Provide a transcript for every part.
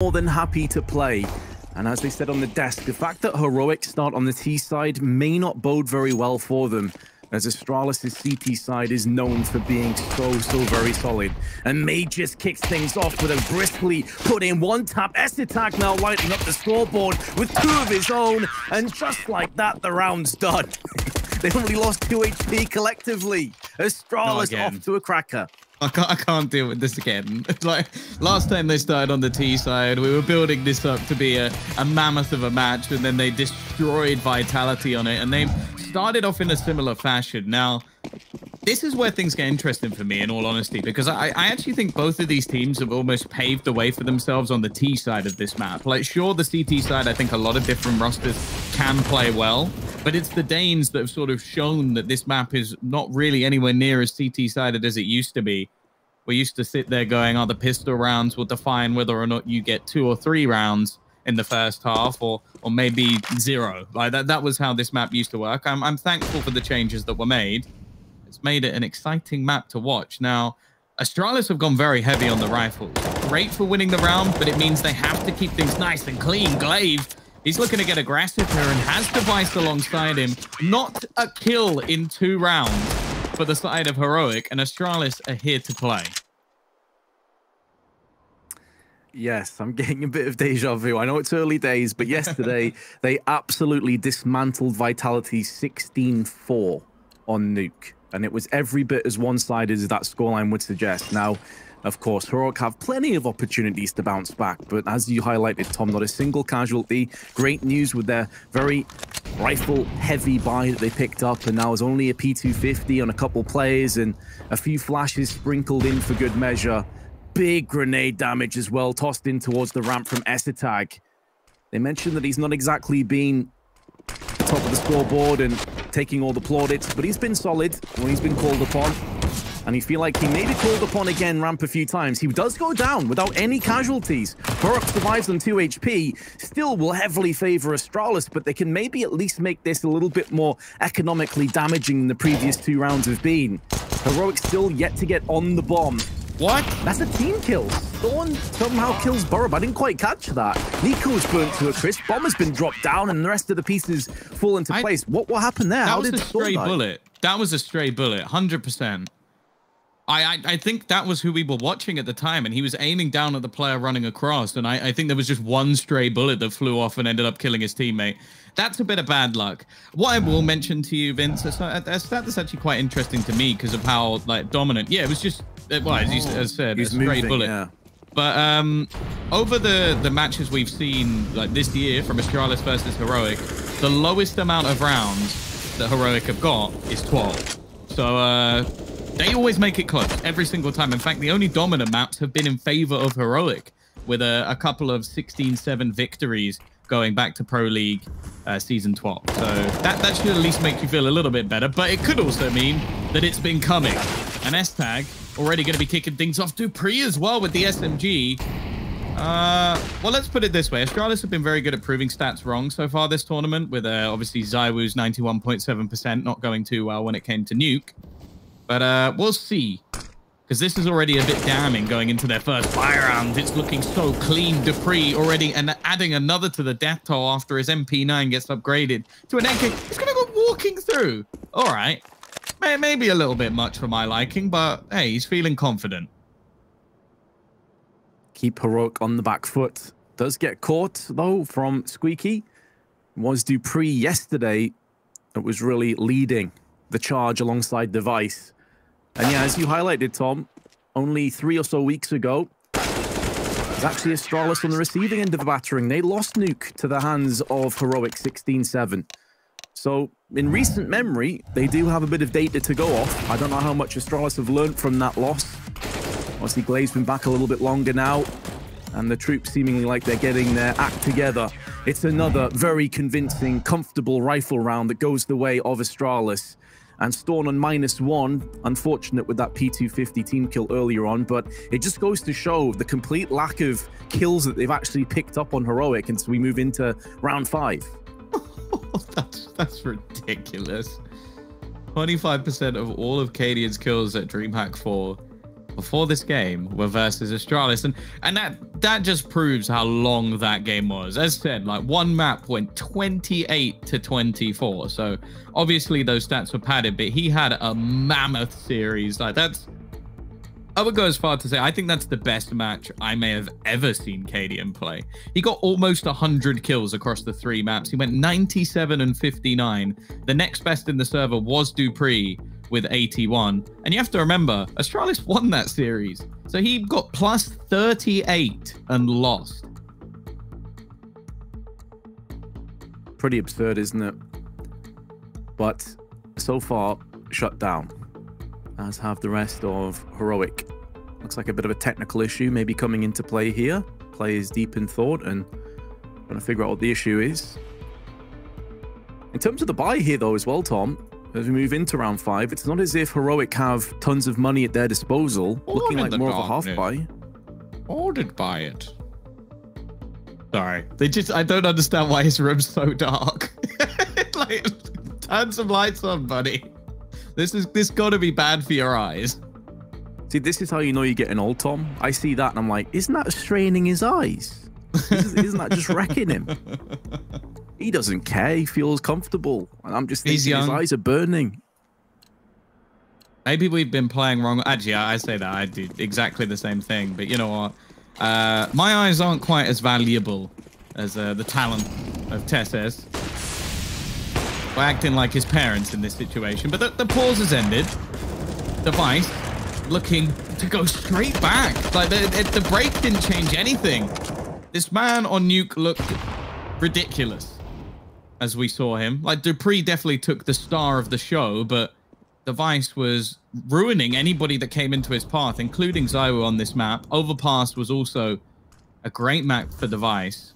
more than happy to play. And as they said on the desk, the fact that Heroic start on the T side may not bode very well for them, as Astralis' CT side is known for being so, so very solid. And May just kicks things off with a briskly put in one tap. attack now lighting up the scoreboard with two of his own. And just like that, the round's done. they only lost 2 HP collectively. Astralis off to a cracker. I can't, I can't deal with this again. like last time they started on the T side, we were building this up to be a, a mammoth of a match, and then they destroyed Vitality on it, and they started off in a similar fashion. Now, this is where things get interesting for me, in all honesty, because I, I actually think both of these teams have almost paved the way for themselves on the T side of this map. Like, sure, the CT side, I think a lot of different rosters can play well, but it's the Danes that have sort of shown that this map is not really anywhere near as CT-sided as it used to be. We used to sit there going, oh, the pistol rounds will define whether or not you get two or three rounds in the first half or or maybe zero. Like that that was how this map used to work. I'm I'm thankful for the changes that were made. It's made it an exciting map to watch. Now, Astralis have gone very heavy on the rifles. Great for winning the round, but it means they have to keep things nice and clean. Glaive He's looking to get aggressive here and has Device alongside him. Not a kill in two rounds for the side of Heroic, and Astralis are here to play. Yes, I'm getting a bit of deja vu. I know it's early days, but yesterday they absolutely dismantled Vitality 16-4 on Nuke. And it was every bit as one-sided as that scoreline would suggest. Now, of course, Heroic have plenty of opportunities to bounce back, but as you highlighted, Tom, not a single casualty. Great news with their very rifle-heavy buy that they picked up, and now is only a P250 on a couple players and a few flashes sprinkled in for good measure. Big grenade damage as well, tossed in towards the ramp from Esitag. They mentioned that he's not exactly been top of the scoreboard and taking all the plaudits, but he's been solid when he's been called upon and you feel like he may be called upon again ramp a few times. He does go down without any casualties. Burrock survives on 2 HP, still will heavily favor Astralis, but they can maybe at least make this a little bit more economically damaging than the previous two rounds have been. Heroic still yet to get on the bomb. What? That's a team kill. Thorn somehow kills Burrow. I didn't quite catch that. niko's burnt to a crisp. Bomb has been dropped down, and the rest of the pieces fall into I, place. What what happened there? That How was did a stray bullet. That was a stray bullet, 100%. I, I, I think that was who we were watching at the time, and he was aiming down at the player running across, and I, I think there was just one stray bullet that flew off and ended up killing his teammate. That's a bit of bad luck. What I will mention to you, Vince, is that, that's actually quite interesting to me because of how like dominant. Yeah, it was just well, as you as said, He's a stray moving, bullet. Yeah. But um, over the the matches we've seen like this year from Astralis versus Heroic, the lowest amount of rounds that Heroic have got is 12. So uh, they always make it close every single time. In fact, the only dominant maps have been in favor of Heroic with a, a couple of 16-7 victories going back to Pro League uh, Season 12. So that, that should at least make you feel a little bit better, but it could also mean that it's been coming. An S-Tag already going to be kicking things off. dupreeh as well with the SMG. Uh, well, let's put it this way. Astralis have been very good at proving stats wrong so far this tournament, with uh, obviously ZywOo's 91.7% not going too well when it came to Nuke. But uh, we'll see. Because this is already a bit damning going into their first fire round. It's looking so clean. dupreeh already and adding another to the death toll after his MP9 gets upgraded to an AK. He's going to go walking through. All right. Maybe a little bit much for my liking, but hey, he's feeling confident. Keep Heroic on the back foot. Does get caught, though, from Squeaky. Was dupreeh yesterday that was really leading the charge alongside Device. And yeah, as you highlighted, Tom, only three or so weeks ago, it was actually Astralis on the receiving end of a battering. They lost Nuke to the hands of Heroic 16-7. So in recent memory, they do have a bit of data to go off. I don't know how much Astralis have learned from that loss. Obviously, Glaive's been back a little bit longer now, and the troops seemingly like they're getting their act together. It's another very convincing, comfortable rifle round that goes the way of Astralis and Stavn on minus one. Unfortunate with that P250 team kill earlier on, but it just goes to show the complete lack of kills that they've actually picked up on Heroic. And so we move into round five. that's, that's ridiculous. 25% of all of Cadian's kills at DreamHack 4 before this game were versus Astralis, and and that that just proves how long that game was. As said, like one map went 28 to 24, so obviously those stats were padded, but he had a mammoth series. Like that's I would go as far to say I think that's the best match I may have ever seen Cadian play. He got almost 100 kills across the three maps. He went 97 and 59. The next best in the server was dupreeh with 81. And you have to remember, Astralis won that series. So he got plus 38 and lost. Pretty absurd, isn't it? But so far, shut down as have the rest of Heroic. Looks like a bit of a technical issue maybe coming into play here. Play is deep in thought and trying to figure out what the issue is. In terms of the buy here, though, as well, Tom, as we move into round five, it's not as if Heroic have tons of money at their disposal, looking like more of a half buy. Ordered by it. Sorry, they just I don't understand why his room's so dark. like, turn some lights on, buddy. This is this got to be bad for your eyes. See, this is how you know you're getting old, Tom. I see that and I'm like, isn't that straining his eyes? isn't that just wrecking him? He doesn't care. He feels comfortable. And I'm just thinking his eyes are burning. Maybe we've been playing wrong. Actually, I say that. I did exactly the same thing. But you know what? Uh, my eyes aren't quite as valuable as uh, the talent of TeSeS acting like his parents in this situation. But the, the pause has ended. Device looking to go straight back. Like the, the break didn't change anything. This man on Nuke looked ridiculous as we saw him. Like dupreeh definitely took the star of the show, but Device was ruining anybody that came into his path, including ZywOo on this map. Overpass was also a great map for Device.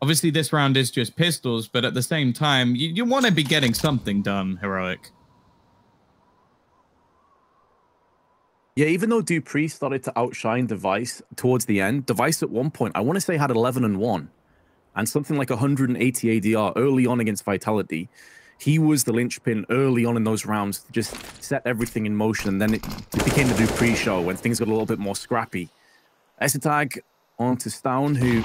Obviously, this round is just pistols, but at the same time, you, you want to be getting something done, Heroic. Yeah, even though dupreeh started to outshine Device towards the end, Device at one point, I want to say had 11 and 1 and something like 180 ADR early on against Vitality. He was the linchpin early on in those rounds just set everything in motion. And then it, it became the dupreeh show when things got a little bit more scrappy. Esatag on to Stavn, who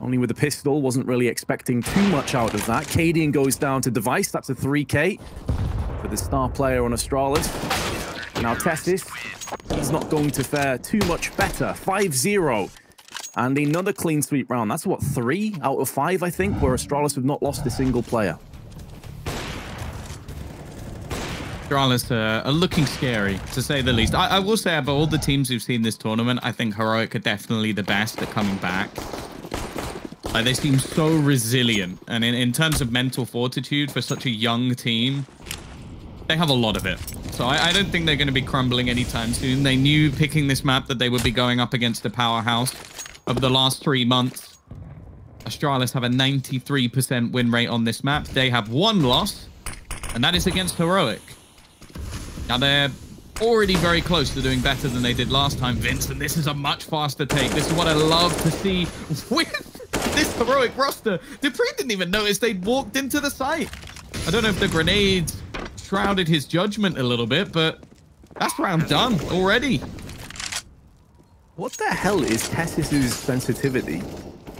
only with a pistol, wasn't really expecting too much out of that. Cadian goes down to Device, that's a 3k for the star player on Astralis. Now TeSeS, he's not going to fare too much better. 5-0. And another clean sweep round. That's what, three out of five, I think, where Astralis have not lost a single player. Astralis are looking scary, to say the least. I, I will say, about all the teams we've seen this tournament, I think Heroic are definitely the best at coming back. Like they seem so resilient, and in, in terms of mental fortitude for such a young team, they have a lot of it. So I, I don't think they're going to be crumbling anytime soon. They knew picking this map that they would be going up against a powerhouse over the last three months. Astralis have a 93% win rate on this map. They have one loss, and that is against Heroic. Now they're already very close to doing better than they did last time, Vince, and this is a much faster take. This is what I love to see with this heroic roster. dupreeh didn't even notice they'd walked into the site. I don't know if the grenades shrouded his judgment a little bit, but that's round done already. What the hell is TeSeS' sensitivity?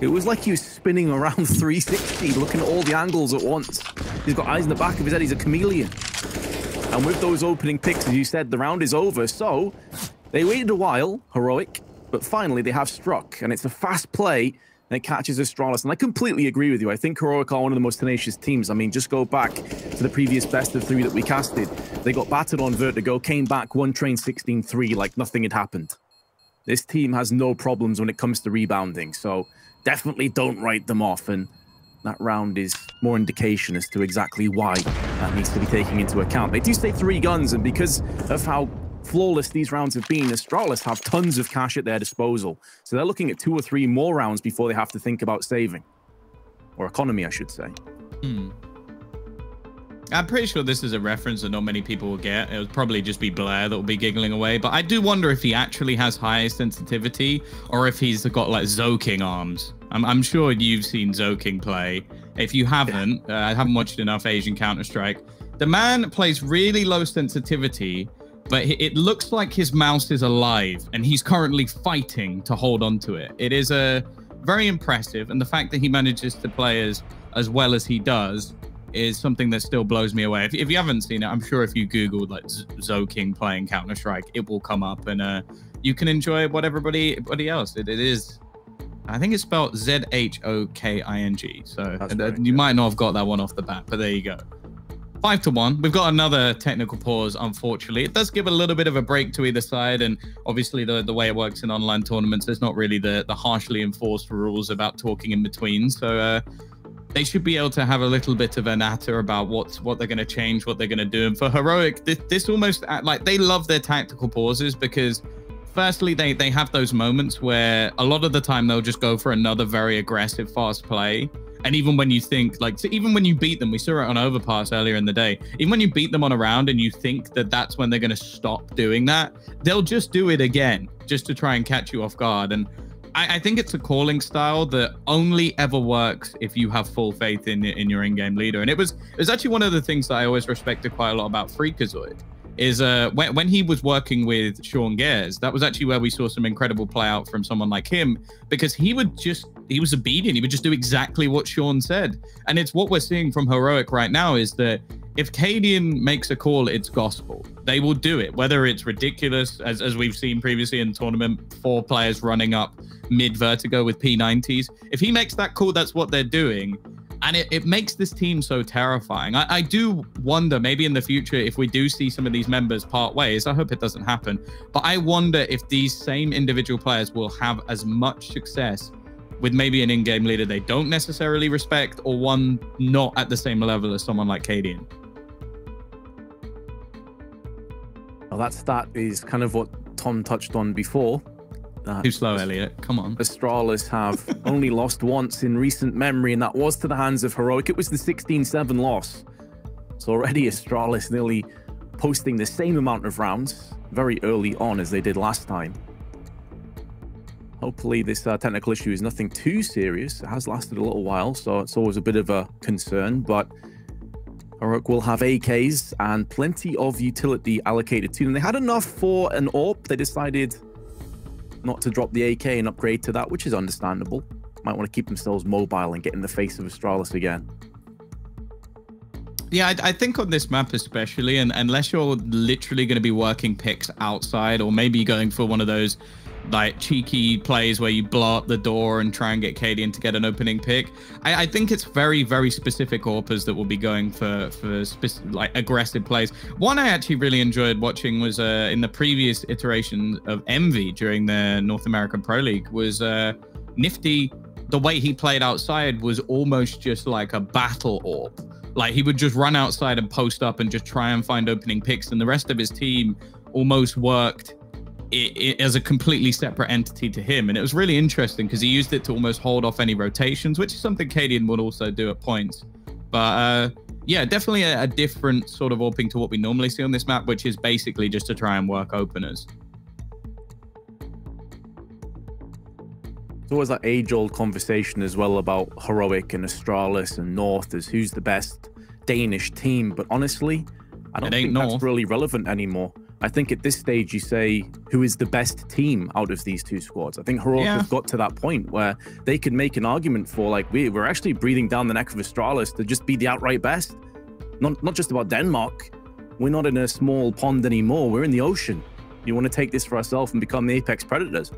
It was like he was spinning around 360, looking at all the angles at once. He's got eyes in the back of his head. He's a chameleon. And with those opening picks, as you said, the round is over. So they waited a while, heroic, but finally they have struck. And it's a fast play and it catches Astralis. And I completely agree with you. I think Heroic are one of the most tenacious teams. I mean, just go back to the previous best of three that we casted. They got battered on Vertigo, came back, won train 16-3 like nothing had happened. This team has no problems when it comes to rebounding. So definitely don't write them off. And that round is more indication as to exactly why that needs to be taken into account. They do stay three guns, and because of how flawless these rounds have been, Astralis have tons of cash at their disposal. So they're looking at two or three more rounds before they have to think about saving. Or economy, I should say. Hmm. I'm pretty sure this is a reference that not many people will get. It'll probably just be Blair that will be giggling away. But I do wonder if he actually has high sensitivity or if he's got like Zoking arms. I'm, I'm sure you've seen Zoking play. If you haven't, uh, I haven't watched enough Asian Counter Strike. The man plays really low sensitivity, but it looks like his mouse is alive and he's currently fighting to hold on to it. It is a very impressive, and the fact that he manages to play as as well as he does is something that still blows me away. If, if you haven't seen it, I'm sure if you Googled like Zhouking playing Counter Strike, it will come up, and uh, you can enjoy what everybody everybody else. it, it is. I think it's spelled Z H O K I N G. So uh, you yeah. might not have got that one off the bat, but there you go. Five to one. We've got another technical pause, unfortunately. It does give a little bit of a break to either side. And obviously, the, the way it works in online tournaments, there's not really the, the harshly enforced rules about talking in between. So uh, they should be able to have a little bit of a natter about what what they're going to change, what they're going to do. And for heroic, this, this almost uh, like they love their tactical pauses because firstly they they have those moments where a lot of the time they'll just go for another very aggressive fast play and even when you think like so even when you beat them we saw it on overpass earlier in the day even when you beat them on a round and you think that that's when they're going to stop doing that they'll just do it again just to try and catch you off guard and I, I, think it's a calling style that only ever works if you have full faith in in your in-game leader. And it was it was actually one of the things that I always respected quite a lot about Freakazoid. Is uh when, when he was working with Sean Gares, that was actually where we saw some incredible play out from someone like him because he would just he was obedient. He would just do exactly what Sean said. And it's what we're seeing from Heroic right now is that if Cadian makes a call, it's gospel. They will do it, whether it's ridiculous, as, as we've seen previously in tournament, four players running up mid vertigo with P90s. If he makes that call, that's what they're doing. And it, it makes this team so terrifying. I, I do wonder, maybe in the future, if we do see some of these members part ways, I hope it doesn't happen. But I wonder if these same individual players will have as much success with maybe an in-game leader they don't necessarily respect or one not at the same level as someone like Cadian. Well, that stat is kind of what Tom touched on before. Too slow, Elliot. Come on. Astralis have only lost once in recent memory, and that was to the hands of Heroic. It was the 16-7 loss. So already Astralis nearly posting the same amount of rounds very early on as they did last time. Hopefully this uh, technical issue is nothing too serious. It has lasted a little while, so it's always a bit of a concern, but Heroic will have AKs and plenty of utility allocated to them. They had enough for an AWP. They decided not to drop the AK and upgrade to that, which is understandable. Might want to keep themselves mobile and get in the face of Astralis again. Yeah, I, I, think on this map especially, and unless you're literally going to be working picks outside, or maybe going for one of those like cheeky plays where you blow up the door and try and get Cadian to get an opening pick. I, I think it's very, very specific AWPers that will be going for for like aggressive plays. One I actually really enjoyed watching was uh, in the previous iteration of Envy during the North American Pro League was uh, Nifty. The way he played outside was almost just like a battle AWP. Like he would just run outside and post up and just try and find opening picks, and the rest of his team almost worked it, it, as a completely separate entity to him. And it was really interesting because he used it to almost hold off any rotations, which is something Cadian would also do at points. But uh, yeah, definitely a, a, different sort of opening to what we normally see on this map, which is basically just to try and work openers. It's always that age-old conversation as well about Heroic and Astralis and North as who's the best Danish team. But honestly, I don't think North. that's really relevant anymore. I think at this stage you say who is the best team out of these two squads. I think Heroic yeah. have got to that point where they could make an argument for like we we're actually breathing down the neck of Astralis to just be the outright best. Not not just about Denmark. We're not in a small pond anymore. We're in the ocean. You want to take this for ourselves and become the apex predators.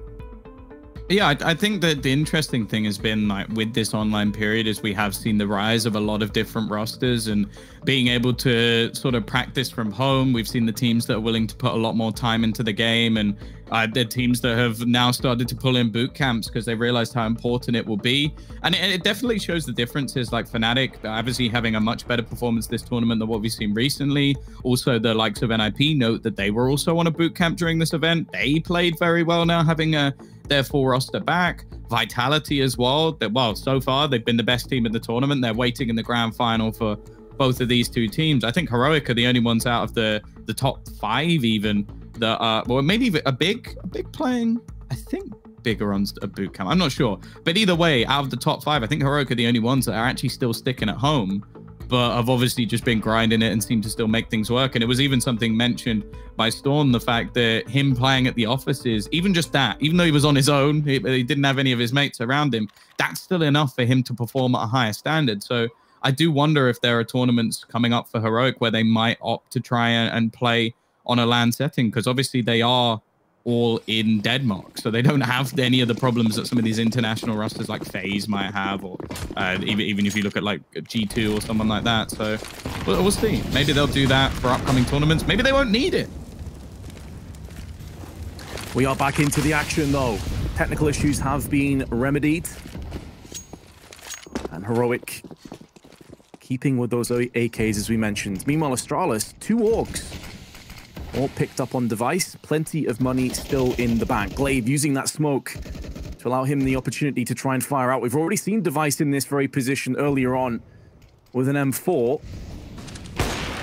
Yeah, I, I, think that the interesting thing has been like with this online period is we have seen the rise of a lot of different rosters and being able to sort of practice from home. We've seen the teams that are willing to put a lot more time into the game and uh, the teams that have now started to pull in boot camps because they realized how important it will be. And it, it, definitely shows the differences like Fnatic, obviously having a much better performance this tournament than what we've seen recently. Also, the likes of NIP note that they were also on a boot camp during this event. They played very well now, having a their full roster back. Vitality as well. That well, so far they've been the best team in the tournament. They're waiting in the grand final for both of these two teams. I think Heroic are the only ones out of the the top five even that are well maybe a big a big playing. I think bigger on a boot camp. I'm not sure, but either way, out of the top five, I think Heroic are the only ones that are actually still sticking at home. But I've obviously just been grinding it and seem to still make things work. And it was even something mentioned by Stavn, the fact that him playing at the offices, even just that, even though he was on his own, he, he didn't have any of his mates around him, that's still enough for him to perform at a higher standard. So I do wonder if there are tournaments coming up for Heroic where they might opt to try and, and play on a LAN setting because obviously they are all in Denmark, so they don't have any of the problems that some of these international rosters like FaZe might have, or uh, even even if you look at like G2 or someone like that. So we'll, we'll see. Maybe they'll do that for upcoming tournaments. Maybe they won't need it. We are back into the action though. Technical issues have been remedied. And Heroic keeping with those AKs as we mentioned. Meanwhile, Astralis, two orcs all picked up on device. Plenty of money still in the bank. Glaive using that smoke to allow him the opportunity to try and fire out. We've already seen device in this very position earlier on with an M4.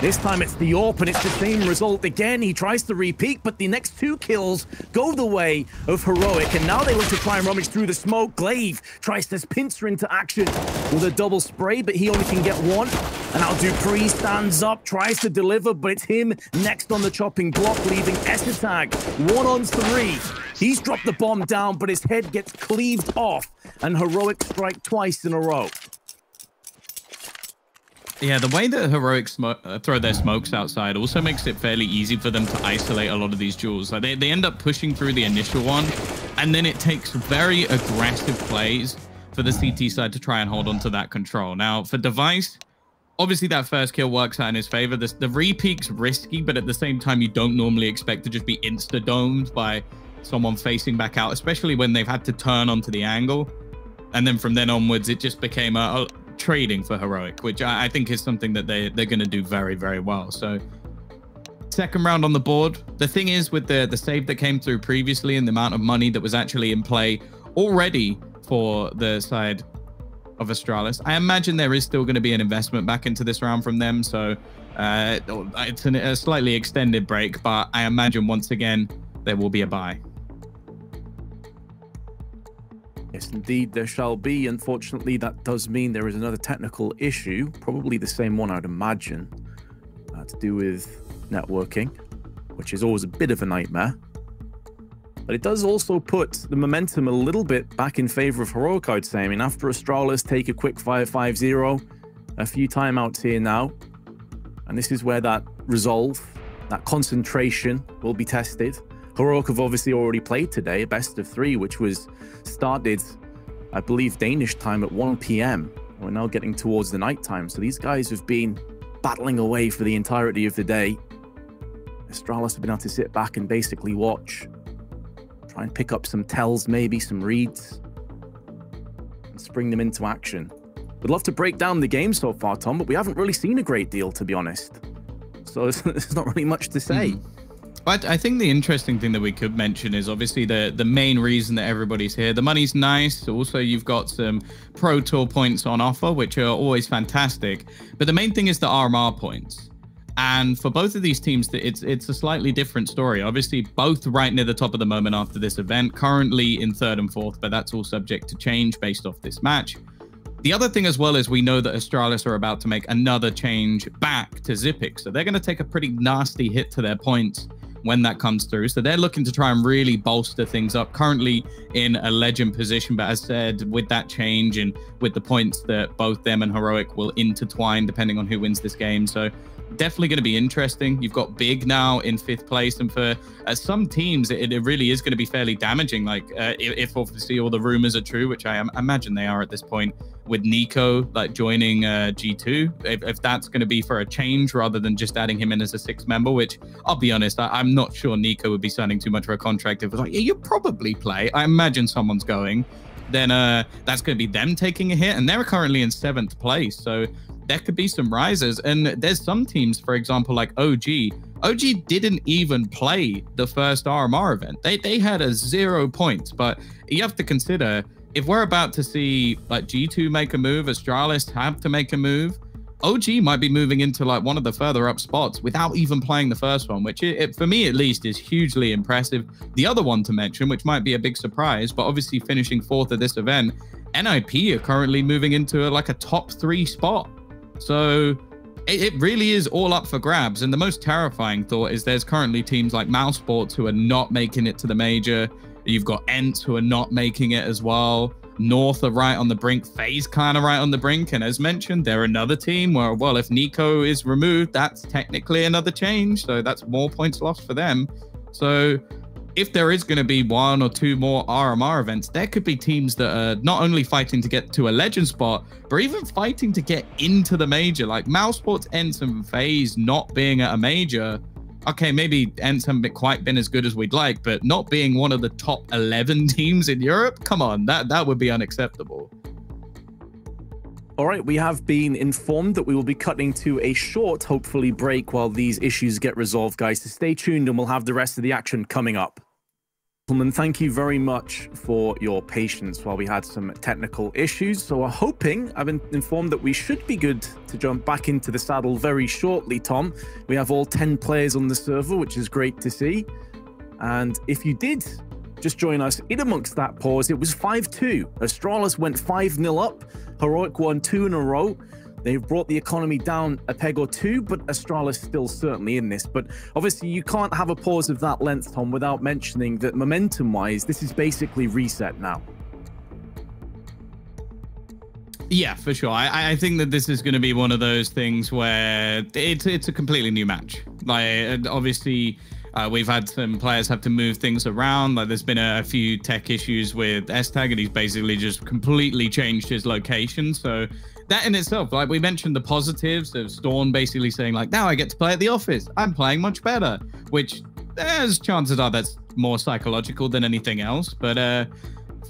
This time it's the AWP and it's the same result again. He tries to repeat, but the next two kills go the way of Heroic. And now they look to try and rummage through the smoke. Glaive tries to pincer into action with a double spray, but he only can get one. And now dupreeh stands up, tries to deliver, but it's him next on the chopping block, leaving Esatag one on three. He's dropped the bomb down, but his head gets cleaved off, and Heroic strike twice in a row. Yeah, the way that heroic uh, throw their smokes outside also makes it fairly easy for them to isolate a lot of these jewels. Like they, they end up pushing through the initial one, and then it takes very aggressive plays for the CT side to try and hold on to that control. Now, for Device, obviously that first kill works out in his favor. The, the repeak's risky, but at the same time, you don't normally expect to just be insta-domed by someone facing back out, especially when they've had to turn onto the angle. And then from then onwards, it just became a, trading for heroic, which I, I think is something that they they're going to do very very well. So second round on the board. The thing is with the the save that came through previously and the amount of money that was actually in play already for the side of Astralis, I imagine there is still going to be an investment back into this round from them. So uh, it's an, a slightly extended break, but I imagine once again there will be a buy. Yes, indeed, there shall be. Unfortunately, that does mean there is another technical issue, probably the same one, I'd imagine, uh, to do with networking, which is always a bit of a nightmare. But it does also put the momentum a little bit back in favor of Heroic, I'd say. I mean, after Astralis take a quick 5-5-0, a few timeouts here now, and this is where that resolve, that concentration will be tested. Have obviously already played today, a best of three, which was started, I believe, Danish time at 1 p.m. We're now getting towards the night time. So these guys have been battling away for the entirety of the day. Astralis have been able to sit back and basically watch, try and pick up some tells, maybe some reads, and spring them into action. We'd love to break down the game so far, Tom, but we haven't really seen a great deal, to be honest. So there's not really much to say. Mm. But I think the interesting thing that we could mention is obviously the the main reason that everybody's here. The money's nice. Also, you've got some Pro Tour points on offer, which are always fantastic. But the main thing is the RMR points. And for both of these teams, it's it's a slightly different story. Obviously, both right near the top of the moment after this event, currently in third and fourth, but that's all subject to change based off this match. The other thing as well is we know that Astralis are about to make another change back to Xyp9x. So they're going to take a pretty nasty hit to their points when that comes through. So they're looking to try and really bolster things up. Currently in a legend position, but as said, with that change and with the points that both them and Heroic will intertwine depending on who wins this game. So definitely going to be interesting. You've got Big now in fifth place, and for uh, some teams, it, it, really is going to be fairly damaging. Like uh, if, if, obviously all the rumors are true, which I imagine they are at this point, with NiKo like joining uh, G2, if, if that's going to be for a change rather than just adding him in as a sixth member, which I'll be honest, I, am not sure NiKo would be signing too much of a contract if it's like, yeah, you probably play. I imagine someone's going. Then uh, that's going to be them taking a hit, and they're currently in seventh place. So there could be some rises. And there's some teams, for example, like OG. OG didn't even play the first RMR event. They they had a zero points, but you have to consider if we're about to see like G2 make a move, Astralis have to make a move. OG might be moving into like one of the further up spots without even playing the first one, which it, it, for me at least is hugely impressive. The other one to mention, which might be a big surprise, but obviously finishing fourth at this event, NIP are currently moving into a, like a top three spot So it, it really is all up for grabs. And the most terrifying thought is there's currently teams like mousesports who are not making it to the major. You've got ENCE who are not making it as well. North are right on the brink. FaZe kind of right on the brink. And as mentioned, they're another team where, well, if NiKo is removed, that's technically another change. So that's more points lost for them. So if there is going to be one or two more RMR events, there could be teams that are not only fighting to get to a legend spot, but even fighting to get into the major. Like mousesports, ENCE, and FaZe not being at a major. Okay, maybe ENCE haven't quite been as good as we'd like, but not being one of the top 11 teams in Europe, come on, that, that would be unacceptable. All right, we have been informed that we will be cutting to a short, hopefully, break while these issues get resolved, guys. So stay tuned and we'll have the rest of the action coming up. Gentlemen, thank you very much for your patience while we had some technical issues. So we're hoping, I've been informed that we should be good to jump back into the saddle very shortly, Tom. We have all 10 players on the server, which is great to see. And if you did just join us in amongst that pause, it was 5-2. Astralis went 5-0 up. Heroic won two in a row. They've brought the economy down a peg or two, but Astralis still certainly in this. But obviously, you can't have a pause of that length, Tom, without mentioning that momentum-wise, this is basically reset now. Yeah, for sure. I, I think that this is going to be one of those things where it's it's a completely new match. Like obviously, uh, we've had some players have to move things around. Like there's been a, a few tech issues with S-Tag, and he's basically just completely changed his location. So that in itself, like we mentioned, the positives of Stavn basically saying like, now I get to play at the office. I'm playing much better, which there's chances are that's more psychological than anything else. But uh,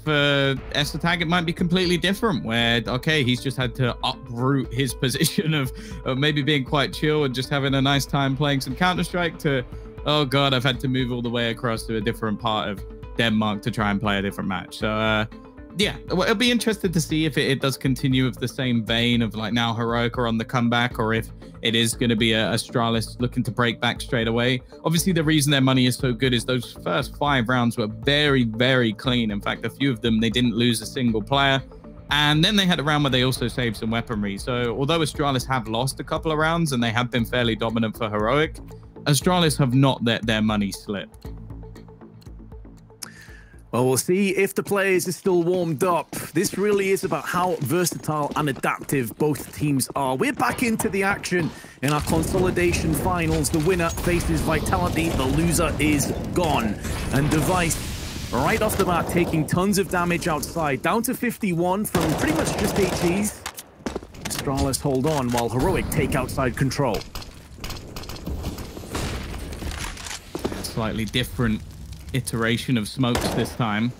for Esther Tag, it might be completely different. Where okay, he's just had to uproot his position of, of maybe being quite chill and just having a nice time playing some Counter Strike to oh god, I've had to move all the way across to a different part of Denmark to try and play a different match. So uh, yeah, well, it'll be interested to see if it, it, does continue with the same vein of like now heroic are on the comeback, or if it is going to be a Astralis looking to break back straight away. Obviously, the reason their money is so good is those first five rounds were very, very clean. In fact, a few of them they didn't lose a single player. And then they had a round where they also saved some weaponry. So although Astralis have lost a couple of rounds and they have been fairly dominant for heroic, Astralis have not let their money slip. Well, we'll see if the players are still warmed up. This really is about how versatile and adaptive both teams are. We're back into the action in our consolidation finals. The winner faces Vitality, the loser is gone. And Device, right off the bat, taking tons of damage outside, down to 51 from pretty much just HEs. Astralis hold on while Heroic take outside control. slightly different iteration of smokes this time.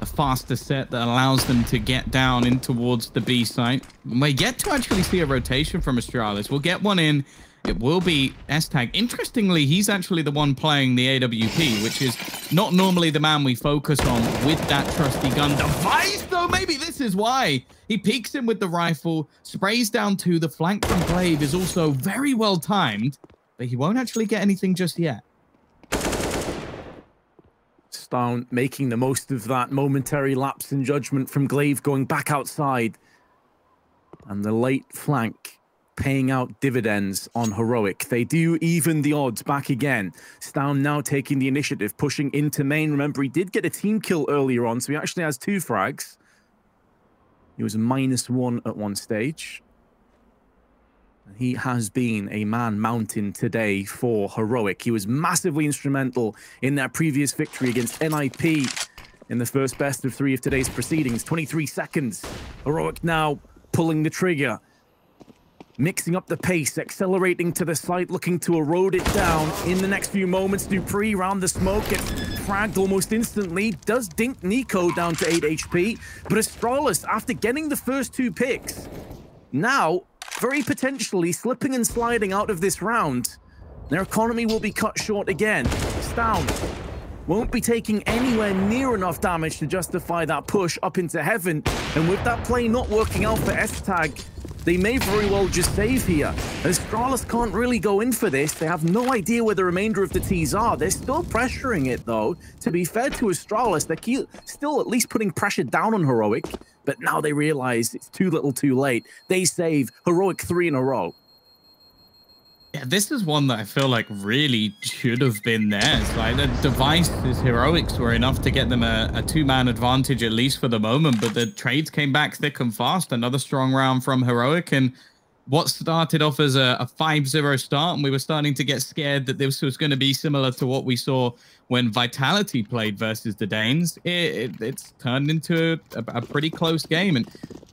A faster set that allows them to get down in towards the B site. We get to actually see a rotation from Astralis. We'll get one in. It will be S-Tag. Interestingly, he's actually the one playing the AWP, which is not normally the man we focus on with that trusty gun device, though maybe this is why. He peeks in with the rifle, sprays down two. The flank from Glaive is also very well timed, but he won't actually get anything just yet down, making the most of that momentary lapse in judgment from Glaive going back outside. And the late flank paying out dividends on Heroic. They do even the odds back again. Stavn now taking the initiative, pushing into main. Remember, he did get a team kill earlier on, so he actually has two frags. He was minus one at one stage. He has been a man mountain today for Heroic. He was massively instrumental in that previous victory against NIP in the first best of three of today's proceedings. 23 seconds. Heroic now pulling the trigger. Mixing up the pace, accelerating to the side, looking to erode it down. In the next few moments, dupreeh round the smoke gets fragged almost instantly. Does dink NiKo down to 8 HP. But Astralis, after getting the first two picks, now very potentially slipping and sliding out of this round. Their economy will be cut short again. Stavn won't be taking anywhere near enough damage to justify that push up into heaven. And with that play not working out for S-Tag, They may very well just save here. Astralis can't really go in for this. They have no idea where the remainder of the T's are. They're still pressuring it, though. To be fair to Astralis, they're still at least putting pressure down on Heroic. But now they realize it's too little too late. They save Heroic three in a row. Yeah, this is one that I feel like really should have been theirs. Like the devices, heroics were enough to get them a, a two-man advantage at least for the moment, but the trades came back thick and fast. Another strong round from heroic, and what started off as a, a 5-0 start, and we were starting to get scared that this was going to be similar to what we saw when Vitality played versus the Danes. It, it, it's turned into a, a, pretty close game, and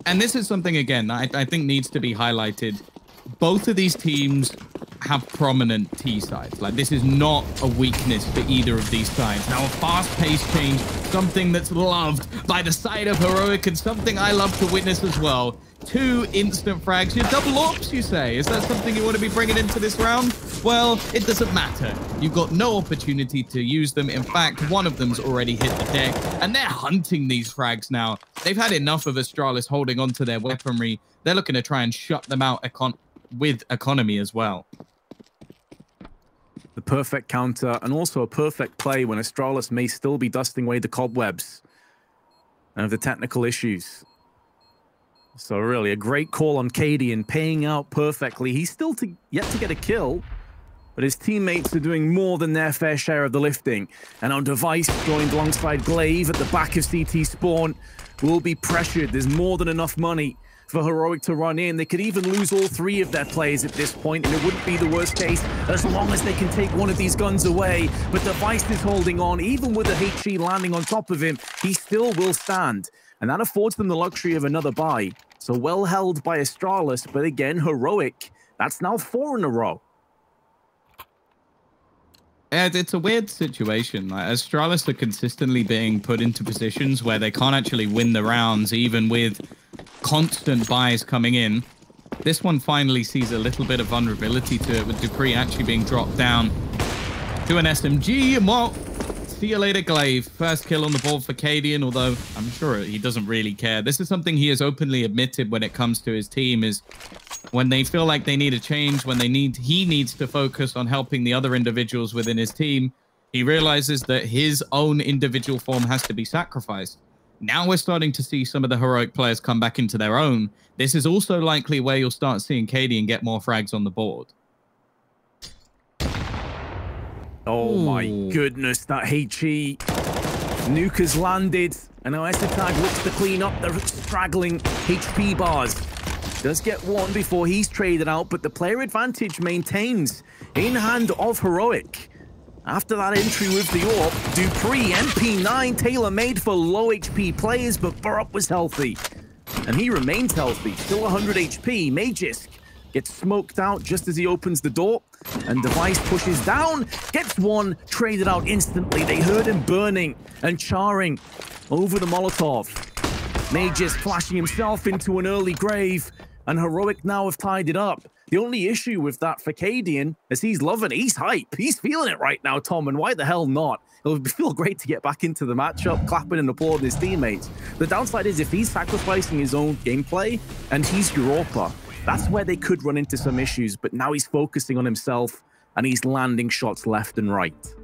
and this is something again I, I think needs to be highlighted. Both of these teams have prominent T sides. Like this is not a weakness for either of these sides. Now a fast-paced change, something that's loved by the side of Heroic and something I love to witness as well. Two instant frags. Your double ops, you say? Is that something you want to be bringing into this round? Well, it doesn't matter. You've got no opportunity to use them. In fact, one of them's already hit the deck, and they're hunting these frags now. They've had enough of Astralis holding onto their weaponry. They're looking to try and shut them out econ with economy as well the perfect counter, and also a perfect play when Astralis may still be dusting away the cobwebs and of the technical issues. So really, a great call on Cadian, paying out perfectly. He's still to, yet to get a kill, but his teammates are doing more than their fair share of the lifting. And on Device, joined alongside Glaive at the back of CT Spawn, will be pressured. There's more than enough money for Heroic to run in. They could even lose all three of their players at this point, and it wouldn't be the worst case as long as they can take one of these guns away. But Device is holding on. Even with the HE landing on top of him, he still will stand. And that affords them the luxury of another buy. So well held by Astralis, but again, Heroic. That's now four in a row. Ed, it's a weird situation. Like, Astralis are consistently being put into positions where they can't actually win the rounds, even with constant buys coming in. This one finally sees a little bit of vulnerability to it, with dupreeh actually being dropped down to an SMG. And well, see you later, Glaive. First kill on the board for Cadian, although I'm sure he doesn't really care. This is something he has openly admitted when it comes to his team is when they feel like they need a change, when they need he needs to focus on helping the other individuals within his team, he realizes that his own individual form has to be sacrificed. Now we're starting to see some of the heroic players come back into their own. This is also likely where you'll start seeing Cadian get more frags on the board. Oh Ooh. my hmm. goodness, that HE. Nuke has landed, and now Essetag looks to clean up the straggling HP bars. Does get one before he's traded out, but the player advantage maintains in hand of Heroic. After that entry with the AWP, dupreeh, MP9, tailor-made for low HP players, but Burrup was healthy. And he remains healthy, still 100 HP. Magisk gets smoked out just as he opens the door, and Device pushes down, gets one, traded out instantly. They heard him burning and charring over the Molotov. Magisk flashing himself into an early grave, and Heroic now have tied it up. The only issue with that for Cadian is he's loving it. He's hype. He's feeling it right now, Tom, and why the hell not? It'll feel great to get back into the matchup, clapping and applauding his teammates. The downside is if he's sacrificing his own gameplay and he's Europa, that's where they could run into some issues, but now he's focusing on himself and he's landing shots left and right.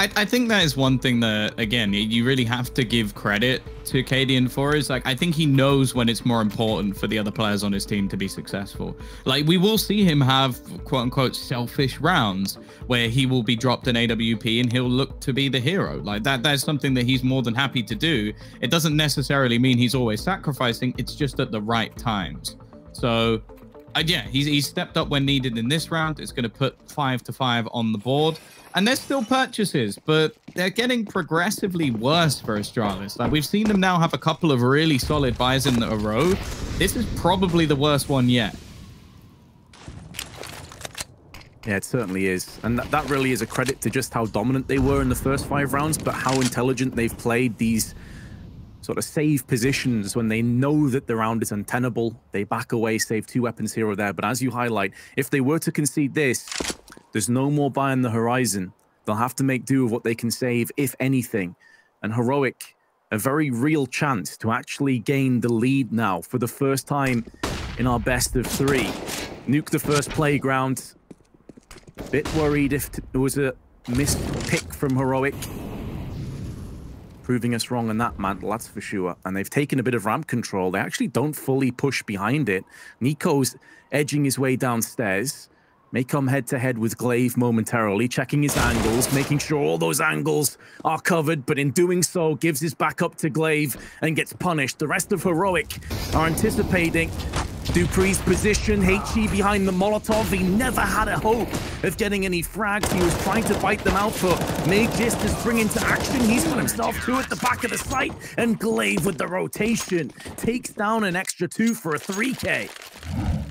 I, I think that is one thing that again you really have to give credit to Cadian for is like I think he knows when it's more important for the other players on his team to be successful. Like we will see him have quote unquote selfish rounds where he will be dropped an AWP and he'll look to be the hero. Like that that's something that he's more than happy to do. It doesn't necessarily mean he's always sacrificing, it's just at the right times. So uh, yeah, he's, he's stepped up when needed in this round. It's going to put five to five on the board. And there's still purchases, but they're getting progressively worse for Astralis. Like we've seen them now have a couple of really solid buys in a row. This is probably the worst one yet. Yeah, it certainly is. And that really is a credit to just how dominant they were in the first five rounds, but how intelligent they've played these sort of save positions when they know that the round is untenable. They back away, save two weapons here or there. But as you highlight, if they were to concede this, there's no more buy on the horizon. They'll have to make do with what they can save, if anything. And Heroic, a very real chance to actually gain the lead now for the first time in our best of three. Nuke the first playground. Bit worried if it was a missed pick from Heroic. Proving us wrong on that mantle, that's for sure. And they've taken a bit of ramp control. They actually don't fully push behind it. niko's edging his way downstairs. May come head to head with Glaive momentarily, checking his angles, making sure all those angles are covered, but in doing so, gives his back up to Glaive and gets punished. The rest of Heroic are anticipating dupreeh's position, HE behind the Molotov. He never had a hope of getting any frags. He was trying to fight them out for Magisk to spring into action. He's put himself two at the back of the site, and Glaive with the rotation takes down an extra two for a 3K.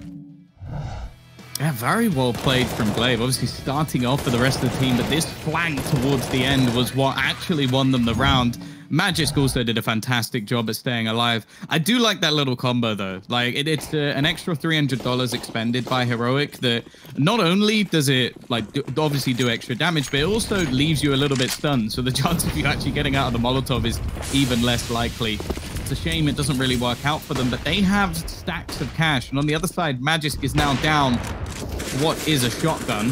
Yeah, very well played from gla1ve. Obviously starting off for the rest of the team, but this flank towards the end was what actually won them the round. Magisk also did a fantastic job at staying alive. I do like that little combo though. Like it, it's uh, an extra $300 expended by Heroic that not only does it like do, obviously do extra damage, but it also leaves you a little bit stunned. So the chance of you actually getting out of the Molotov is even less likely. It's a shame it doesn't really work out for them, but they have stacks of cash. And on the other side, Magisk is now down what is a shotgun.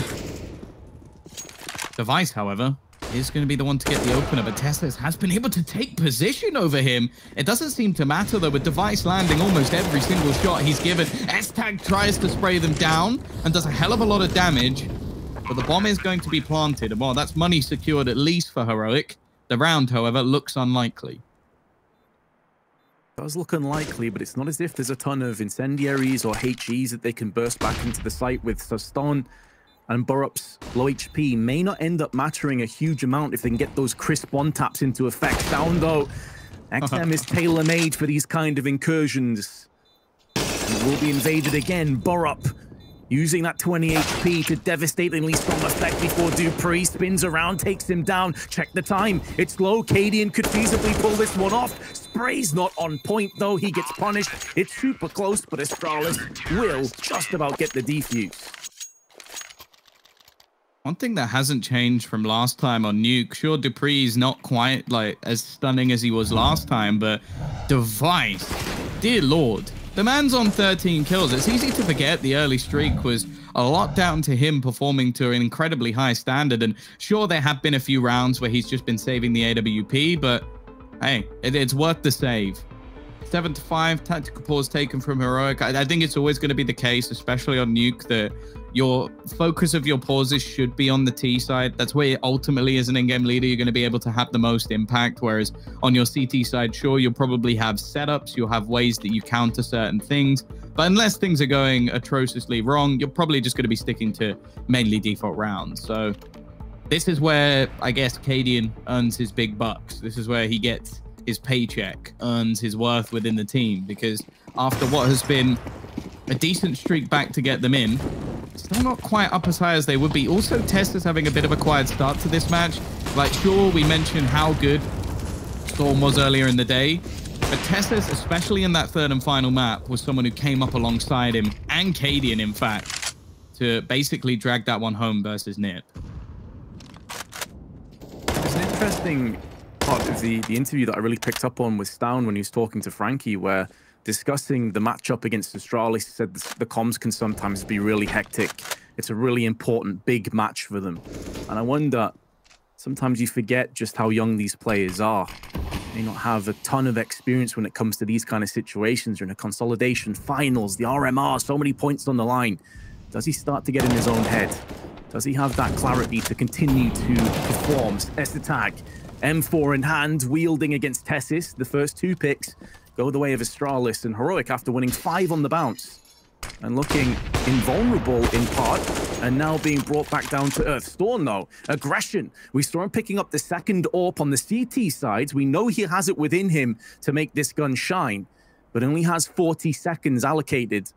Device, however, is going to be the one to get the opener, but TeSeS has been able to take position over him. It doesn't seem to matter, though, with Device landing almost every single shot he's given. Es3tag tries to spray them down and does a hell of a lot of damage, but the bomb is going to be planted. And while that's money secured at least for Heroic, the round, however, looks unlikely does look unlikely, but it's not as if there's a ton of incendiaries or HEs that they can burst back into the site with. So Stone and Burup's low HP may not end up mattering a huge amount if they can get those crisp one taps into effect. Down though, XM is tailor-made for these kind of incursions. And will be invaded again. Borup Using that 20 HP to devastatingly strong effect before dupreeh spins around, takes him down. Check the time. It's low. Cadian could feasibly pull this one off. Spray's not on point, though. He gets punished. It's super close, but Astralis will just about get the defuse. One thing that hasn't changed from last time on Nuke, sure, dupreeh's not quite like as stunning as he was last time, but Device, dear lord, the man's on 13 kills. It's easy to forget the early streak was a lot down to him performing to an incredibly high standard. And sure, there have been a few rounds where he's just been saving the AWP, but hey, it, it's worth the save. Seven to five, tactical pause taken from Heroic. I, I think it's always going to be the case, especially on Nuke, that your focus of your pauses should be on the T side. That's where ultimately, as an in-game leader, you're going to be able to have the most impact. Whereas on your CT side, sure, you'll probably have setups, you'll have ways that you counter certain things. But unless things are going atrociously wrong, you're probably just going to be sticking to mainly default rounds. So this is where I guess Cadian earns his big bucks. This is where he gets his paycheck, earns his worth within the team. Because after what has been a decent streak back to get them in, Still not quite up as high as they would be. Also, TeSeS is having a bit of a quiet start to this match. Like, sure, we mentioned how good Storm was earlier in the day, but TeSeS, especially in that third and final map, was someone who came up alongside him, and Cadian, in fact, to basically drag that one home versus NiP. It's an interesting part of the, the interview that I really picked up on with Stavn when he was talking to Frankie, where discussing the matchup against Astralis, he said the comms can sometimes be really hectic. It's a really important, big match for them. And I wonder, sometimes you forget just how young these players are. They not have a ton of experience when it comes to these kind of situations. You're in a consolidation, finals, the RMR, so many points on the line. Does he start to get in his own head? Does he have that clarity to continue to perform? Es3tag, M4 in hand, wielding against TeSeS, the first two picks go the way of Astralis and Heroic after winning five on the bounce and looking invulnerable in part and now being brought back down to earth. Storm, though, aggression. We saw him picking up the second AWP on the CT side. We know he has it within him to make this gun shine, but only has 40 seconds allocated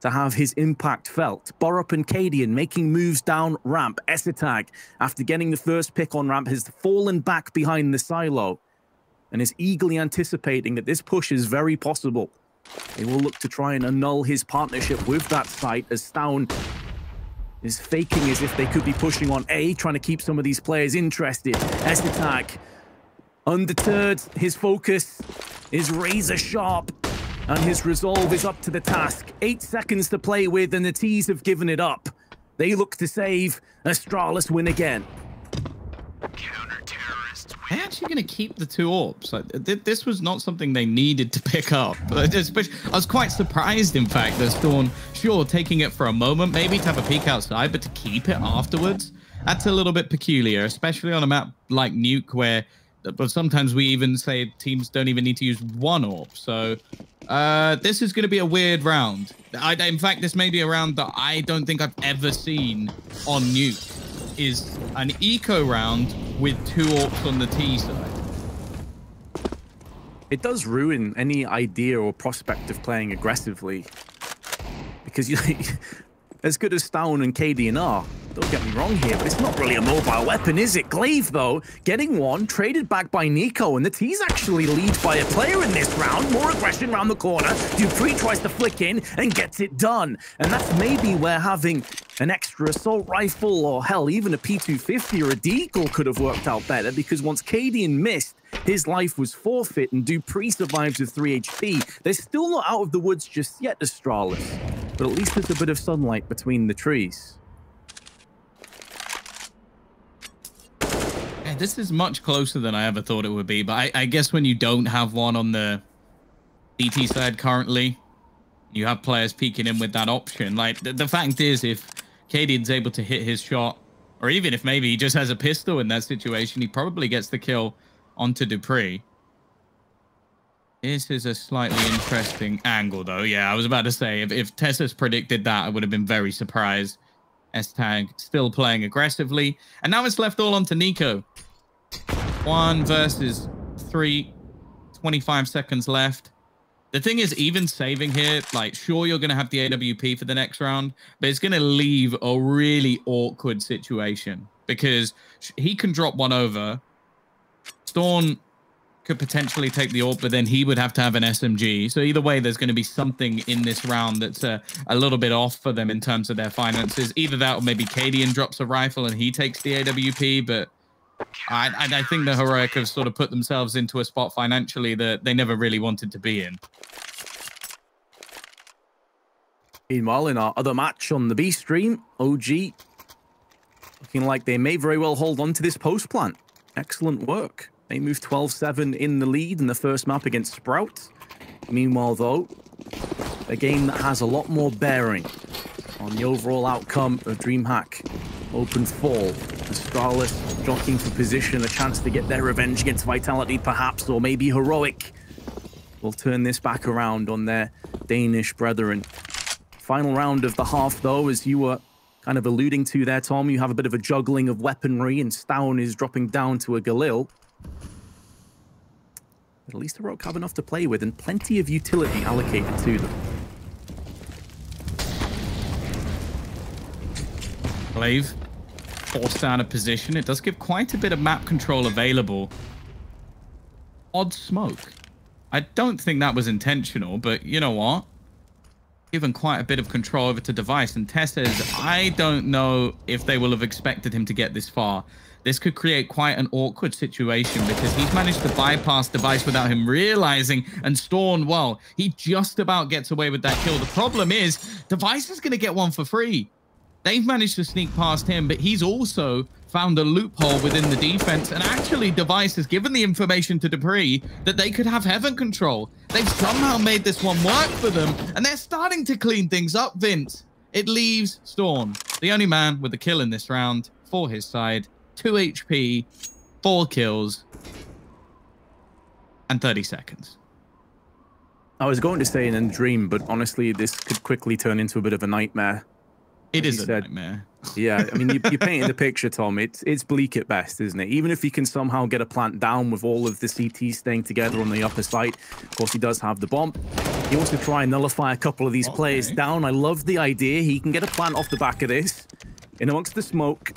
to have his impact felt. Borup and Cadian making moves down ramp. Es3tag, after getting the first pick on ramp, has fallen back behind the silo and is eagerly anticipating that this push is very possible. They will look to try and annul his partnership with that site as Stavn is faking as if they could be pushing on A, trying to keep some of these players interested. attack, undeterred, his focus is razor sharp. and his resolve is up to the task. Eight seconds to play with, and the T's have given it up. They look to save. Astralis win again. They're actually going to keep the two orbs. Like, th this was not something they needed to pick up. Especially, I was quite surprised, in fact, that Storm, sure, taking it for a moment, maybe to have a peek outside, but to keep it afterwards, that's a little bit peculiar, especially on a map like Nuke, where but sometimes we even say teams don't even need to use one orb. So uh, this is going to be a weird round. I, in fact, this may be a round that I don't think I've ever seen on Nuke. Is an eco round with two orcs on the T side. It does ruin any idea or prospect of playing aggressively. Because you as good as Stavn and KD are, don't get me wrong here, but it's not really a mobile weapon, is it? gla1ve, though, getting one, traded back by NiKo, and the T's actually lead by a player in this round. More aggression around the corner. dupreeh tries to flick in and gets it done. And that's maybe where having an extra assault rifle or hell, even a P250 or a Deagle could have worked out better because once Cadian missed, his life was forfeit and dupreeh survives with 3 HP. They're still not out of the woods just yet, Astralis, but at least there's a bit of sunlight between the trees. This is much closer than I ever thought it would be, but I, I guess when you don't have one on the DT side currently, you have players peeking in with that option. Like, the, the fact is, if Cadian's able to hit his shot, or even if maybe he just has a pistol in that situation, he probably gets the kill onto dupreeh. This is a slightly interesting angle, though. Yeah, I was about to say, if, if TeSeS predicted that, I would have been very surprised. Es3tag still playing aggressively. And now it's left all onto NiKo. One versus three. 25 seconds left. The thing is, even saving here, like, sure, you're going to have the AWP for the next round, but it's going to leave a really awkward situation because he can drop one over. Storm could potentially take the orb, but then he would have to have an SMG. So either way, there's going to be something in this round that's a, a little bit off for them in terms of their finances. Either that or maybe Cadian drops a rifle and he takes the AWP, but I, I think the Heroic have sort of put themselves into a spot financially that they never really wanted to be in. Meanwhile, in our other match on the B stream, OG looking like they may very well hold on to this post plant. Excellent work. They move 12-7 in the lead in the first map against Sprout. Meanwhile, though, a game that has a lot more bearing on the overall outcome of DreamHack Open Fall. Astralis jockeying for position, a chance to get their revenge against Vitality, perhaps, or maybe Heroic will turn this back around on their Danish brethren. Final round of the half, though, as you were kind of alluding to there, Tom, you have a bit of a juggling of weaponry, and Stavn is dropping down to a Galil. But at least Heroic have enough to play with and plenty of utility allocated to them. gla1ve forced out of position. It does give quite a bit of map control available. Odd smoke. I don't think that was intentional, but you know what? Given quite a bit of control over to Device, and TeSeS, I don't know if they will have expected him to get this far. This could create quite an awkward situation because he's managed to bypass Device without him realizing, and Storm, well, he just about gets away with that kill. The problem is, Device is going to get one for free. They've managed to sneak past him, but he's also found a loophole within the defense. And actually, Device has given the information to dupreeh that they could have Heaven control. They've somehow made this one work for them, and they're starting to clean things up, Vince. It leaves Storm, the only man with a kill in this round for his side. 2 HP, 4 kills, and 30 seconds. I was going to say in a dream, but honestly, this could quickly turn into a bit of a nightmare. It is a said, nightmare. yeah, I mean, you, you're painting the picture, Tom. It's it's bleak at best, isn't it? Even if he can somehow get a plant down with all of the CTs staying together on the upper site, of course, he does have the bomb. He wants to try and nullify a couple of these okay. players down. I love the idea. He can get a plant off the back of this, in amongst the smoke.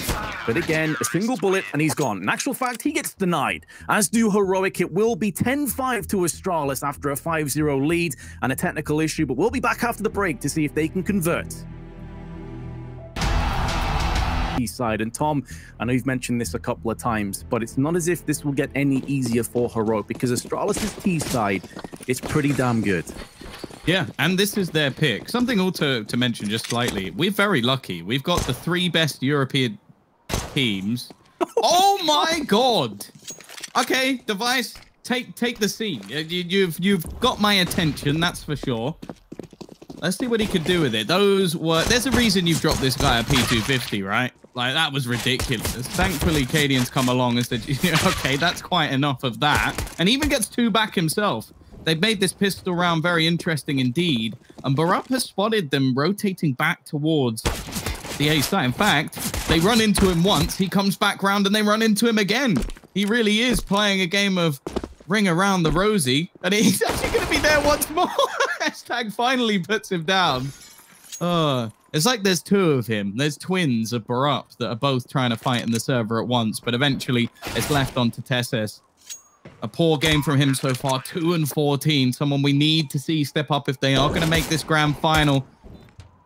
But again, a single bullet and he's gone. In actual fact, he gets denied. As do Heroic, it will be 10-5 to Astralis after a 5-0 lead and a technical issue, but we'll be back after the break to see if they can convert side. And Tom, I know you've mentioned this a couple of times, but it's not as if this will get any easier for Heroic because Astralis' T side is pretty damn good. Yeah, and this is their pick. Something also to mention just slightly. We're very lucky. We've got the three best European teams. oh my god. Okay, device, take take the scene. You, you've you've got my attention, that's for sure. Let's see what he could do with it. Those were there's a reason you've dropped this guy a P250, right? Like that was ridiculous. Thankfully, Cadian's come along and said, okay, that's quite enough of that. And even gets two back himself. They've made this pistol round very interesting indeed. And Barup has spotted them rotating back towards the A site. In fact, they run into him once, he comes back round and they run into him again. He really is playing a game of ring around the rosy. And he's actually going to be there once more. Hashtag finally puts him down. Uh, it's like there's two of him. There's twins of Barup that are both trying to fight in the server at once, but eventually it's left on to TeSeS. A poor game from him so far, 2 and 14. Someone we need to see step up if they are going to make this grand final.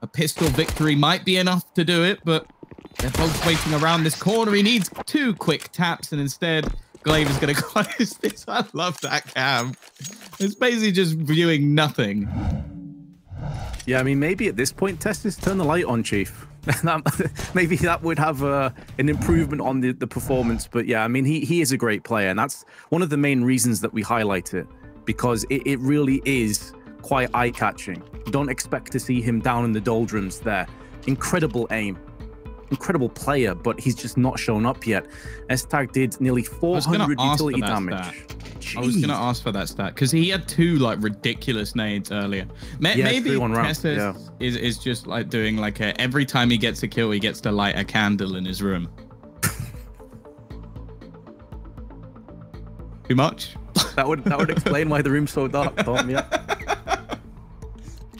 A pistol victory might be enough to do it, but they're both waiting around this corner. He needs two quick taps, and instead, gla1ve is going to close this. I love that cam. It's basically just viewing nothing. Yeah, I mean, maybe at this point, TeSeS turn the light on, Chief. maybe that would have uh, an improvement on the, the performance. But yeah, I mean, he, he is a great player. And that's one of the main reasons that we highlight it because it, it really is quite eye catching. Don't expect to see him down in the doldrums there. Incredible aim, incredible player, but he's just not shown up yet. Es3tag did nearly 400 utility damage. I was gonna ask for that stat because he had two like ridiculous nades earlier. Ma yeah, maybe TeSeS yeah. is is just like doing like a every time he gets a kill, he gets to light a candle in his room. Too much? That would that would explain why the room's so dark, Tom. Yeah.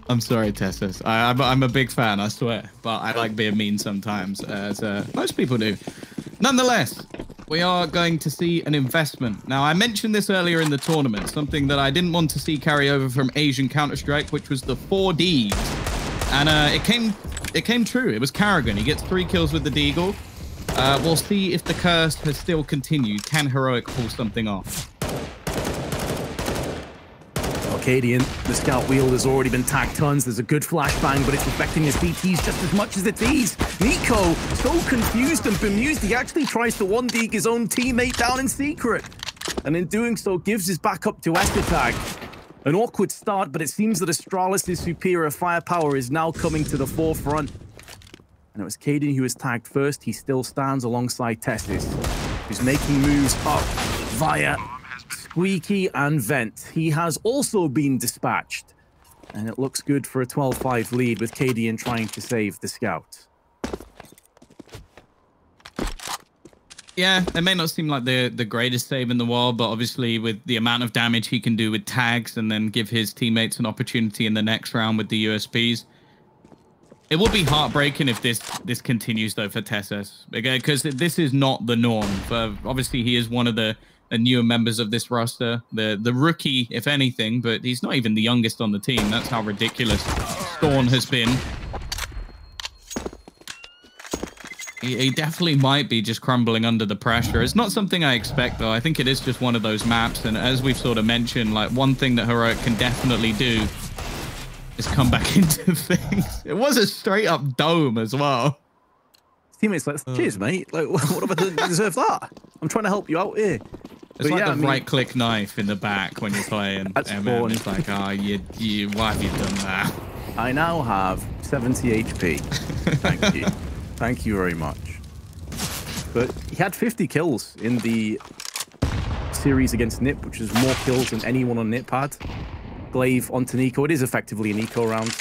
I'm sorry, TeSeS. I, am I'm, I'm a big fan, I swear. But I like being mean sometimes, as uh, most people do. Nonetheless, we are going to see an investment. Now, I mentioned this earlier in the tournament, something that I didn't want to see carry over from Asian Counter-Strike, which was the 4D. And uh, it came it came true. It was Carrigan. He gets three kills with the Deagle. Uh, we'll see if the curse has still continued. Can Heroic pull something off? Cadian, the scout wheel has already been tagged tons. There's a good flashbang, but it's affecting his BTs just as much as the Ts. NiKo, so confused and bemused, he actually tries to one-deek his own teammate down in secret. And in doing so, gives his back up to Tag. An awkward start, but it seems that Astralis' superior firepower is now coming to the forefront. And it was Cadian who was tagged first. He still stands alongside TeSeS, who's making moves up via Squeaky and Vent. He has also been dispatched. And it looks good for a 12-5 lead with Cadian trying to save the scout. Yeah, it may not seem like the the greatest save in the world, but obviously with the amount of damage he can do with tags and then give his teammates an opportunity in the next round with the USPs. It would be heartbreaking if this this continues though for TeSeS, because this is not the norm. For obviously he is one of the and newer members of this roster. The the rookie, if anything, but he's not even the youngest on the team. That's how ridiculous Thorn has been. He, he definitely might be just crumbling under the pressure. It's not something I expect, though. I think it is just one of those maps. And as we've sort of mentioned, like one thing that Heroic can definitely do is come back into things. It was a straight up dome as well teammates like, cheers, uh. mate. Like, what have I done to deserve that? I'm trying to help you out here. It's but like yeah, the I mean, right-click knife in the back when you're playing MM. It's like, oh, you, you, why have you done that? I now have 70 HP. Thank you. Thank you very much. But he had 50 kills in the series against NiP, which is more kills than anyone on NiP had. gla1ve onto NiKo. It is effectively an eco round.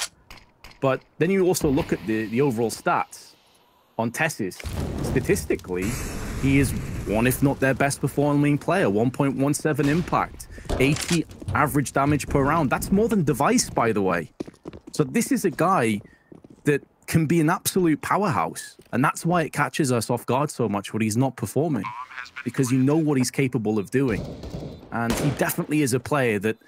But then you also look at the, the overall stats on TeSeS, statistically, he is one, if not their best performing player. 1.17 impact, 80 average damage per round. That's more than Device, by the way. So this is a guy that can be an absolute powerhouse. And that's why it catches us off guard so much when he's not performing. Because you know what he's capable of doing. And he definitely is a player that,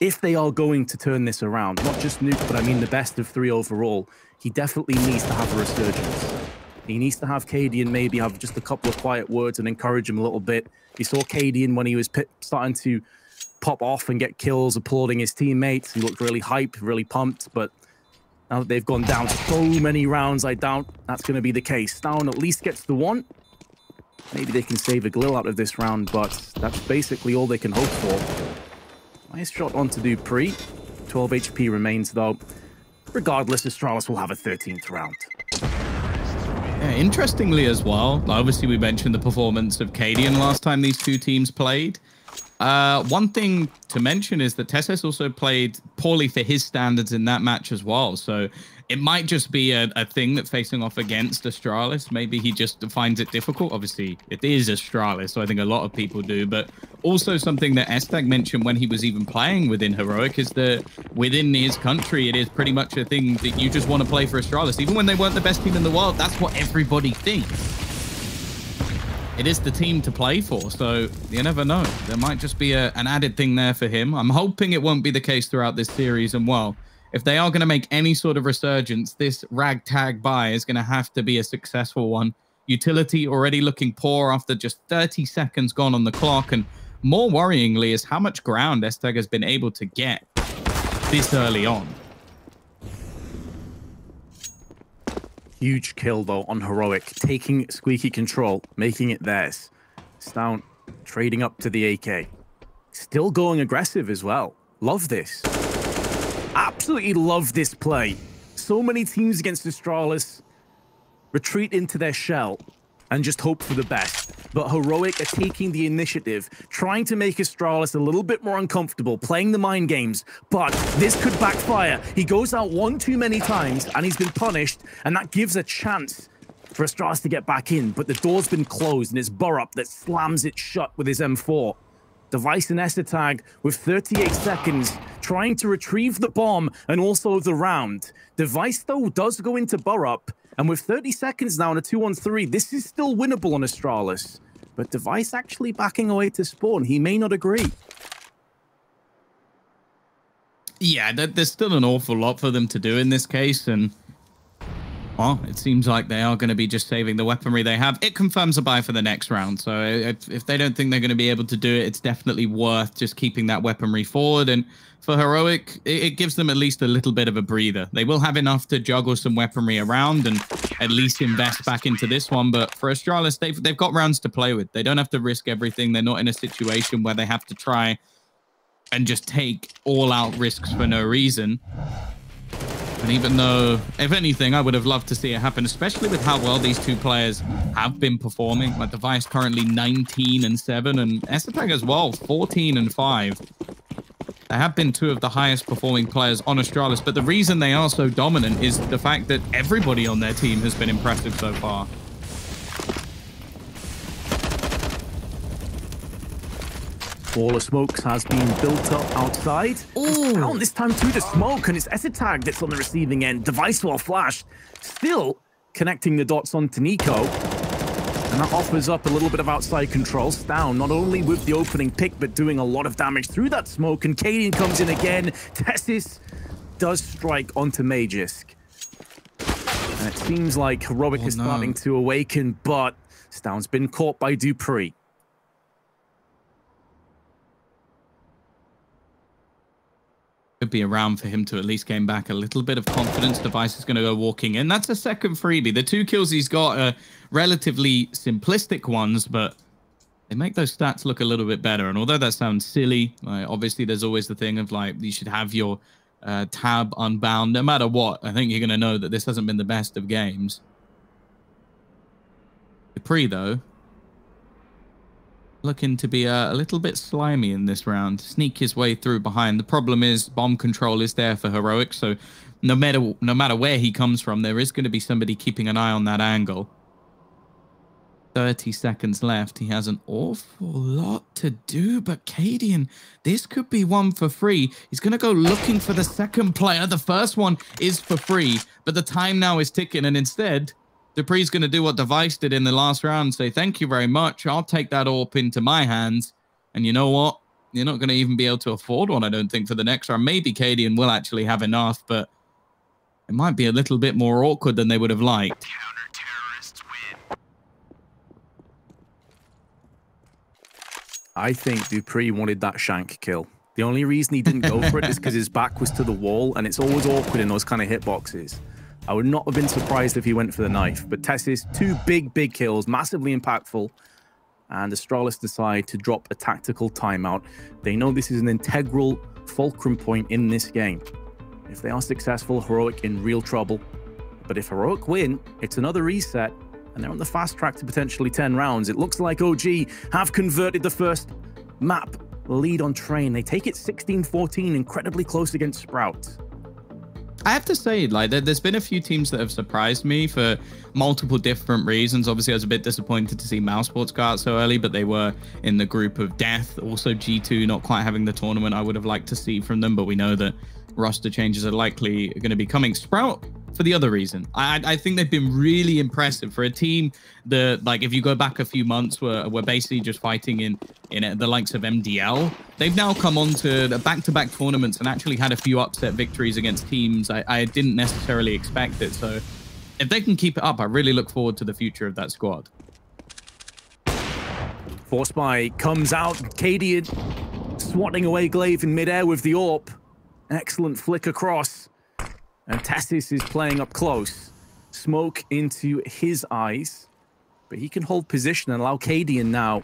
if they are going to turn this around, not just Nuke, but I mean the best of three overall, he definitely needs to have a resurgence. He needs to have Cadian maybe have just a couple of quiet words and encourage him a little bit. You saw Cadian when he was starting to pop off and get kills applauding his teammates. He looked really hyped, really pumped, but now that they've gone down so many rounds, I doubt that's going to be the case. Down at least gets the one. Maybe they can save a Galil out of this round, but that's basically all they can hope for. Nice shot on onto dupreeh. 12 HP remains, though. Regardless, Astralis will have a 13th round. Yeah, interestingly as well, obviously we mentioned the performance of Cadian last time these two teams played. Uh, one thing to mention is that TeSeS also played poorly for his standards in that match as well. So it might just be a, a thing that facing off against Astralis, maybe he just finds it difficult. Obviously, it is Astralis, so I think a lot of people do. But also something that Es3tag mentioned when he was even playing within Heroic is that within his country, it is pretty much a thing that you just want to play for Astralis. Even when they weren't the best team in the world, that's what everybody thinks. It is the team to play for, so you never know. There might just be a, an added thing there for him. I'm hoping it won't be the case throughout this series, and well, if they are going to make any sort of resurgence, this ragtag buy is going to have to be a successful one. Utility already looking poor after just 30 seconds gone on the clock. And more worryingly is how much ground Es3tag has been able to get this early on. Huge kill, though, on Heroic, taking squeaky control, making it theirs. Stavn trading up to the AK. Still going aggressive as well. Love this absolutely love this play. So many teams against Astralis retreat into their shell and just hope for the best. But Heroic are taking the initiative, trying to make Astralis a little bit more uncomfortable, playing the mind games. But this could backfire. He goes out one too many times and he's been punished, and that gives a chance for Astralis to get back in. But the door's been closed and it's Borup that slams it shut with his M4. Device and Es3tag with 38 seconds trying to retrieve the bomb and also the round. Device, though, does go into Borup, and with 30 seconds now on a 2-on-3, this is still winnable on Astralis. But Device actually backing away to spawn. He may not agree. Yeah, there's still an awful lot for them to do in this case, and well, it seems like they are going to be just saving the weaponry they have. It confirms a buy for the next round. So if, if they don't think they're going to be able to do it, it's definitely worth just keeping that weaponry forward. And for Heroic, it, it gives them at least a little bit of a breather. They will have enough to juggle some weaponry around and at least invest back into this one. But for Astralis, they've, they've got rounds to play with. They don't have to risk everything. They're not in a situation where they have to try and just take all out risks for no reason. And even though, if anything, I would have loved to see it happen, especially with how well these two players have been performing. Like Device currently 19 and 7, and Es3tag as well, 14 and 5. They have been two of the highest performing players on Astralis, but the reason they are so dominant is the fact that everybody on their team has been impressive so far. Wall of smokes has been built up outside. Oh, this time through the smoke, and it's Es3tag that's on the receiving end. Device while flashed. Still connecting the dots onto NiKo. And that offers up a little bit of outside control. Stavn, not only with the opening pick, but doing a lot of damage through that smoke. And Cadian comes in again. TeSeS does strike onto Magisk. And it seems like Heroic oh, is no. starting to awaken, but Stavn's been caught by dupreeh. Could be around for him to at least gain back a little bit of confidence. Device is going to go walking in. That's a second freebie. The two kills he's got are relatively simplistic ones, but they make those stats look a little bit better. And although that sounds silly, like, obviously there's always the thing of like you should have your uh, tab unbound no matter what. I think you're going to know that this hasn't been the best of games. dupreeh, though, looking to be a, a, little bit slimy in this round. Sneak his way through behind. The problem is bomb control is there for Heroic, so no matter no matter where he comes from, there is going to be somebody keeping an eye on that angle. 30 seconds left. He has an awful lot to do, but Cadian, this could be one for free. He's going to go looking for the second player. The first one is for free, but the time now is ticking, and instead, dupreeh's going to do what Device did in the last round say, thank you very much. I'll take that AWP into my hands. And you know what? You're not going to even be able to afford one, I don't think, for the next round. Maybe Cadian will actually have enough, but it might be a little bit more awkward than they would have liked. I think dupreeh wanted that shank kill. The only reason he didn't go for it is because his back was to the wall, and it's always awkward in those kind of hitboxes. I would not have been surprised if he went for the knife, but TeSeS, two big, big kills, massively impactful, and Astralis decide to drop a tactical timeout. They know this is an integral fulcrum point in this game. If they are successful, Heroic in real trouble. But if Heroic win, it's another reset, and they're on the fast track to potentially 10 rounds. It looks like OG have converted the first map lead on train. They take it 16-14, incredibly close against Sprout. I have to say, like, there's been a few teams that have surprised me for multiple different reasons. Obviously, I was a bit disappointed to see Mousesports go out so early, but they were in the group of death. Also, G2 not quite having the tournament I would have liked to see from them, but we know that roster changes are likely going to be coming. Sprout for the other reason. I, I think they've been really impressive for a team that, like, if you go back a few months, were were basically just fighting in in uh, the likes of MDL. They've now come on to the back-to-back tournaments and actually had a few upset victories against teams I, I didn't necessarily expect it. So if they can keep it up, I really look forward to the future of that squad. Force by comes out. Cadian swatting away gla1ve in midair with the AWP. Excellent flick across. And TeSeS is playing up close. Smoke into his eyes. But he can hold position and allow Cadian now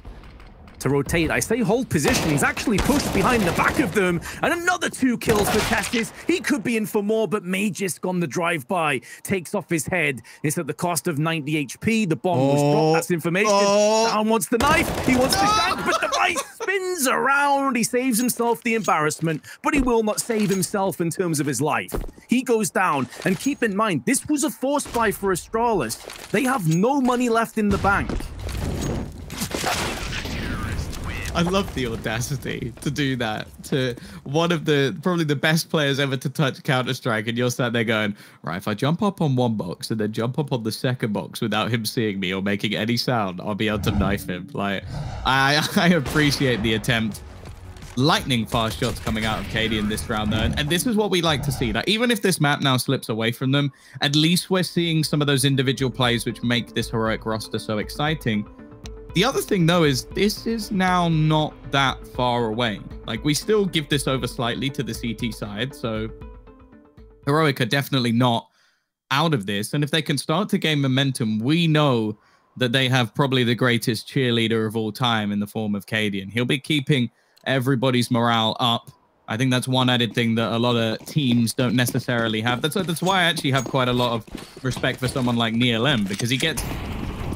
to rotate. I say hold position. He's actually pushed behind the back of them. And another two kills for TeSeS. He could be in for more, but Magisk on the drive-by takes off his head. It's at the cost of 90 HP. The bomb oh. was dropped. That's information. Oh. Down wants the knife. He wants to shank, but the vice spins around. He saves himself the embarrassment, but he will not save himself in terms of his life. He goes down. And keep in mind, this was a force buy for Astralis. They have no money left in the bank. I love the audacity to do that to one of the probably the best players ever to touch Counter Strike, and you're sat there going, right, if I jump up on one box and then jump up on the second box without him seeing me or making any sound, I'll be able to knife him. Like, I I appreciate the attempt. Lightning fast shots coming out of Katie in this round, though. And, this is what we like to see. Like, even if this map now slips away from them, at least we're seeing some of those individual plays which make this heroic roster so exciting. The other thing, though, is this is now not that far away. Like, we still give this over slightly to the CT side. So, Heroic are definitely not out of this. And if they can start to gain momentum, we know that they have probably the greatest cheerleader of all time in the form of Cadian. He'll be keeping everybody's morale up. I think that's one added thing that a lot of teams don't necessarily have. That's that's why I actually have quite a lot of respect for someone like Neil M because he gets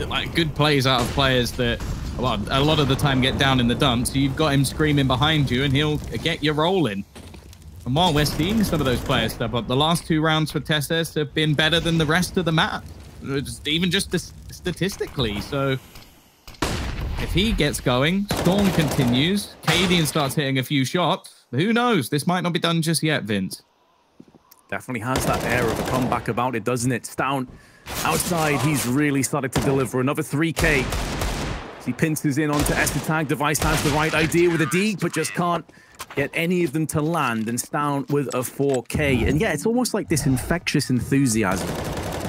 like good plays out of players that well, a lot of the time get down in the dumps. So you've got him screaming behind you, and he'll get you rolling. And while we're seeing some of those players step up, the last two rounds for TeSeS have been better than the rest of the map, even just statistically. So if he gets going, Storm continues, Cadian starts hitting a few shots. Who knows? This might not be done just yet, Vince. Definitely has that air of a comeback about it, doesn't it? Stavn Outside, he's really started to deliver another 3K. He pinces in onto Tag. Device has the right idea with a D, but just can't get any of them to land and down with a 4K. And yeah, it's almost like this infectious enthusiasm.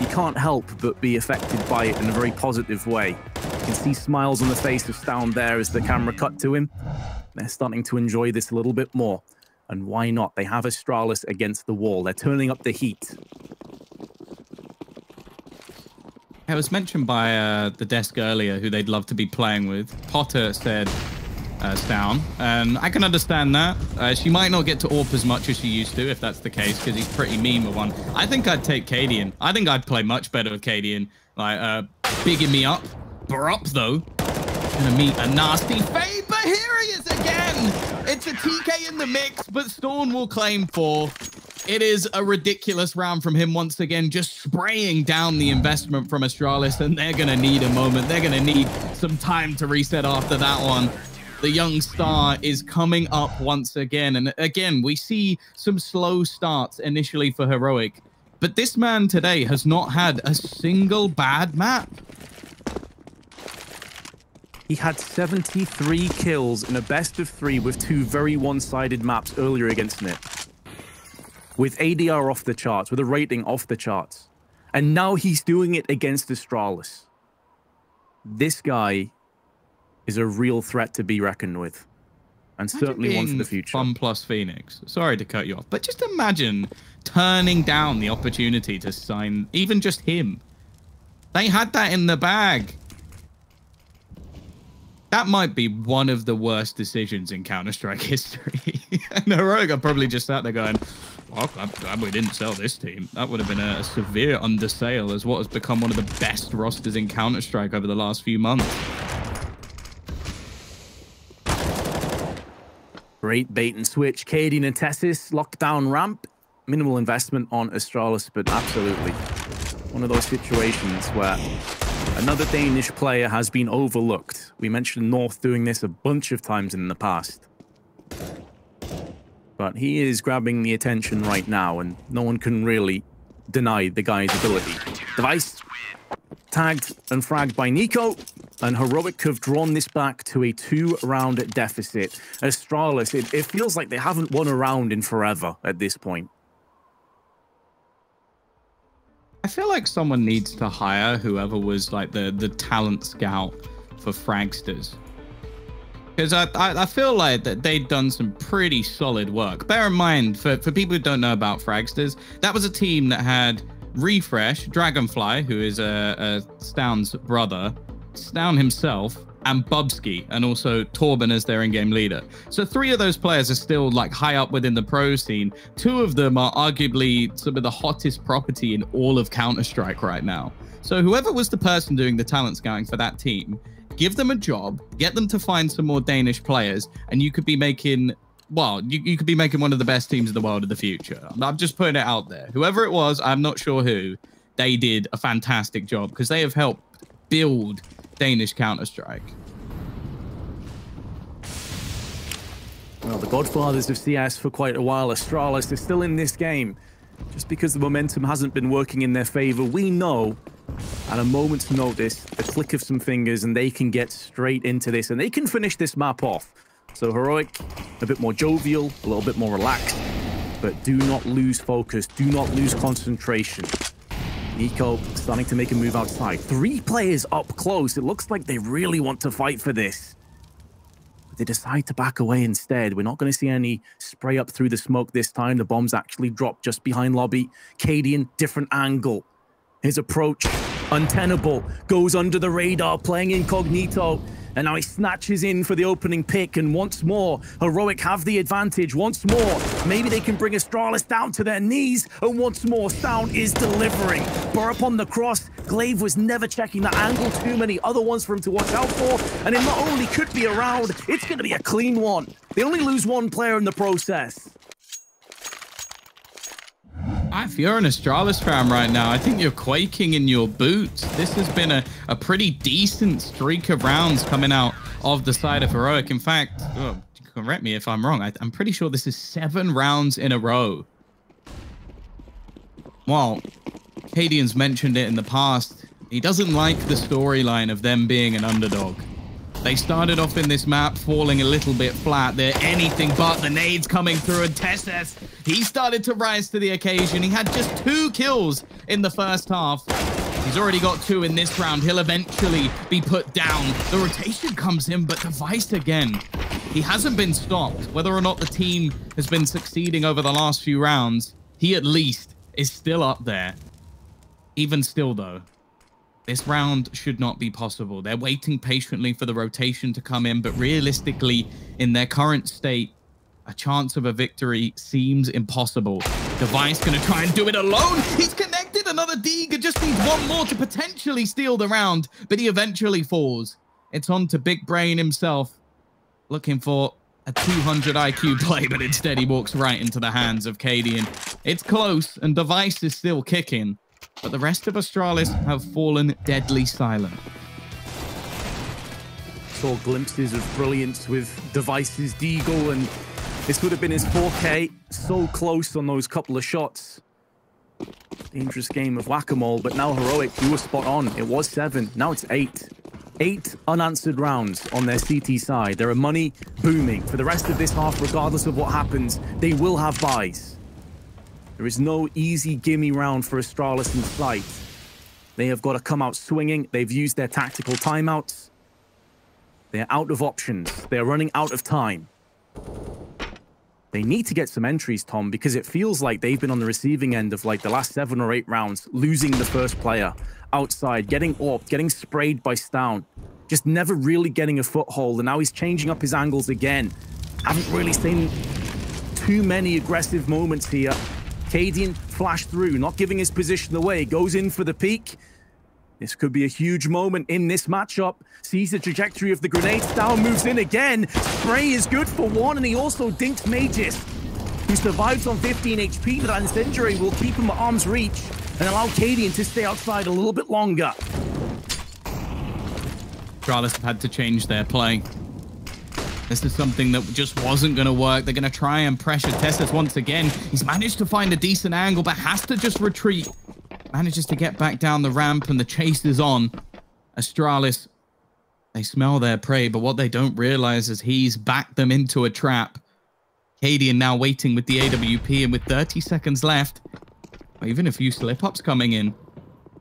You can't help but be affected by it in a very positive way. You can see smiles on the face of there as the camera cut to him. They're starting to enjoy this a little bit more. And why not? They have Astralis against the wall. They're turning up the heat. It was mentioned by uh, the desk earlier who they'd love to be playing with. Potter said uh, down, and I can understand that. Uh, she might not get to AWP as much as she used to, if that's the case, because he's pretty mean with one. I think I'd take Cadian. I think I'd play much better with Cadian. Like, uh, bigging me up. Barup, though. Gonna meet a nasty fade, but Here he is again. It's a TK in the mix, but Storm will claim four. It is a ridiculous round from him once again, just spraying down the investment from Astralis, and they're to need a moment. They're to need some time to reset after that one. The young star is coming up once again. And again, we see some slow starts initially for Heroic. But this man today has not had a single bad map. He had 73 kills in a best of three with two very one-sided maps earlier against NiP with ADR off the charts, with a rating off the charts. And now he's doing it against Astralis. This guy is a real threat to be reckoned with. And certainly one for the future. FunPlus Phoenix. Sorry to cut you off, but just imagine turning down the opportunity to sign even just him. They had that in the bag. That might be one of the worst decisions in Counter Strike history. and Heroic are probably just sat there going, well, I'm glad we didn't sell this team. That would have been a, severe undersale as what has become one of the best rosters in Counter Strike over the last few months. Great bait and switch. Cadian and TeSeS lockdown ramp. Minimal investment on Astralis, but absolutely one of those situations where another Danish player has been overlooked. We mentioned North doing this a bunch of times in the past. But he is grabbing the attention right now, and no one can really deny the guy's ability. Device tagged and fragged by NiKo, and Heroic have drawn this back to a two-round deficit. Astralis, it, it feels like they haven't won a round in forever at this point. I feel like someone needs to hire whoever was like the the talent scout for Fragsters. Because I, I, I feel like that they'd done some pretty solid work. Bear in mind, for, for people who don't know about Fragsters, that was a team that had Refrezh, Dragonfly, who is a, a Stavn's brother, Stavn himself, and Bubzkji, and also Torben as their in-game leader. So three of those players are still like high up within the pro scene. Two of them are arguably some of the hottest property in all of Counter-Strike right now. So whoever was the person doing the talent scouting for that team, give them a job, get them to find some more Danish players, and you could be making well, you, you could be making one of the best teams in the world in the future. I'm just putting it out there. Whoever it was, I'm not sure who, they did a fantastic job because they have helped build Danish Counter-Strike. Well, the godfathers of CS for quite a while, Astralis, is still in this game. Just because the momentum hasn't been working in their favor, we know at a moment's notice, a flick of some fingers, and they can get straight into this, and they can finish this map off. So Heroic, a bit more jovial, a little bit more relaxed, but do not lose focus, do not lose concentration. NiKo starting to make a move outside. Three players up close. It looks like they really want to fight for this. But they decide to back away instead. We're not going to see any spray up through the smoke this time. The bombs actually drop just behind lobby. Cadian, different angle. His approach, untenable, goes under the radar, playing incognito. And now he snatches in for the opening pick, and once more, Heroic have the advantage. Once more, maybe they can bring Astralis down to their knees, and once more, Sound is delivering. Burr up on the cross. gla1ve was never checking that angle. Too many other ones for him to watch out for, and it not only could be a round, it's going to be a clean one. They only lose one player in the process. If you're an Astralis fan right now, I think you're quaking in your boots. This has been a, a pretty decent streak of rounds coming out of the side of Heroic. In fact, oh, correct me if I'm wrong, I, I'm pretty sure this is seven rounds in a row. Well, Cadian's mentioned it in the past. He doesn't like the storyline of them being an underdog. They started off in this map falling a little bit flat. They're anything but the nades coming through and TeSeS. He started to rise to the occasion. He had just two kills in the first half. He's already got two in this round. He'll eventually be put down. The rotation comes in, but Device again. He hasn't been stopped. Whether or not the team has been succeeding over the last few rounds, he at least is still up there. Even still, though, this round should not be possible. They're waiting patiently for the rotation to come in, but realistically, in their current state, a chance of a victory seems impossible. Device to try and do it alone. He's connected. Another Deagle just needs one more to potentially steal the round, but he eventually falls. It's on to Big Brain himself, looking for a 200 IQ play, but instead he walks right into the hands of Cadian. It's close, and Device is still kicking but the rest of Astralis have fallen deadly silent. Saw glimpses of brilliance with devices Deagle, and this would have been his 4K. So close on those couple of shots. Dangerous game of whack-a-mole, but now Heroic, you were spot on. It was seven, now it's eight. Eight unanswered rounds on their CT side. There are money booming. For the rest of this half, regardless of what happens, they will have buys. There is no easy gimme round for Astralis in flight. They have got to come out swinging. They've used their tactical timeouts. They're out of options. They're running out of time. They need to get some entries, Tom, because it feels like they've been on the receiving end of like the last seven or eight rounds, losing the first player outside, getting orbed, getting sprayed by Stavn, just never really getting a foothold. And now he's changing up his angles again. Haven't really seen too many aggressive moments here. Cadian flashed through, not giving his position away, goes in for the peak. This could be a huge moment in this matchup. Sees the trajectory of the grenade. Stavn moves in again. Spray is good for one, and he also dinks Magisk, who survives on 15 HP, but that incendiary will keep him at arm's reach and allow Cadian to stay outside a little bit longer. Astralis have had to change their play. This is something that just wasn't going to work. They're going to try and pressure TeSeS once again. He's managed to find a decent angle, but has to just retreat. Manages to get back down the ramp, and the chase is on. Astralis, they smell their prey, but what they don't realize is he's backed them into a trap. Cadian now waiting with the AWP, and with 30 seconds left, even a few slip-ups coming in.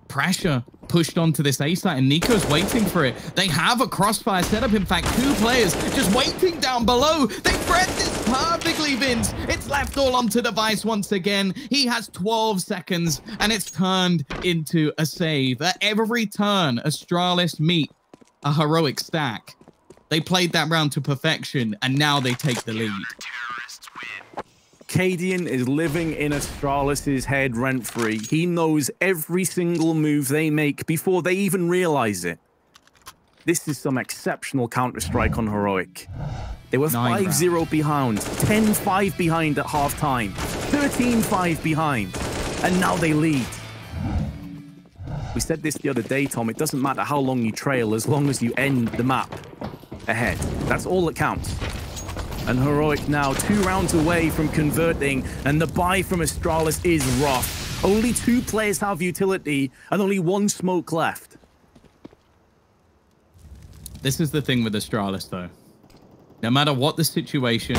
Pressure pushed onto this A site, and NiKo's waiting for it. They have a crossfire setup. In fact, two players just waiting down below. They read this perfectly, Vince. It's left all onto Device once again. He has 12 seconds, and it's turned into a save. At every turn, Astralis meet a heroic stack. They played that round to perfection, and now they take the lead. Cadian is living in Astralis's head rent-free. He knows every single move they make before they even realize it. This is some exceptional Counter-Strike on Heroic. They were 5-0 behind, 10-5 behind at half-time, 13-5 behind, and now they lead. We said this the other day, Tom, it doesn't matter how long you trail as long as you end the map ahead. That's all that counts. And Heroic now two rounds away from converting, and the buy from Astralis is rough. Only two players have utility, and only one smoke left. This is the thing with Astralis, though. No matter what the situation,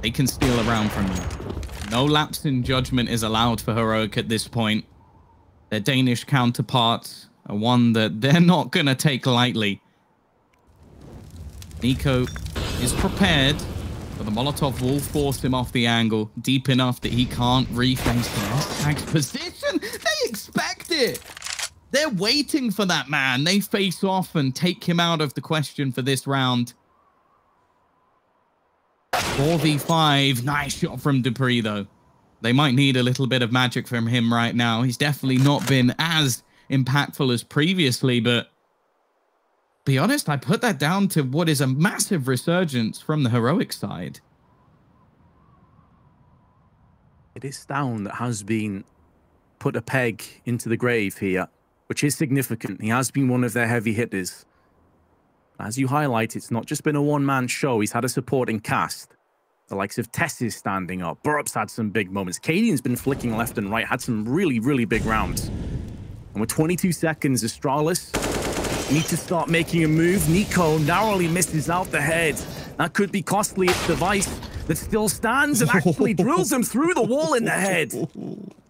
they can steal around from you. No lapse in judgment is allowed for Heroic at this point. Their Danish counterparts are one that they're not going to take lightly. NiKo is prepared, but the Molotov will force him off the angle deep enough that he can't reface the tag's position. They expect it. They're waiting for that man. They face off and take him out of the question for this round. 4v5. Nice shot from dupreeh, though. They might need a little bit of magic from him right now. He's definitely not been as impactful as previously, but be honest, I put that down to what is a massive resurgence from the heroic side. It is Stavn that has been put a peg into the grave here, which is significant. He has been one of their heavy hitters. As you highlight, it's not just been a one-man show. He's had a supporting cast. The likes of TeSeS standing up. Burup's had some big moments. Cadian's been flicking left and right, had some really, really big rounds. And with 22 seconds, Astralis Need to start making a move. NiKo narrowly misses out the head. That could be costly if device that still stands and actually drills him through the wall in the head.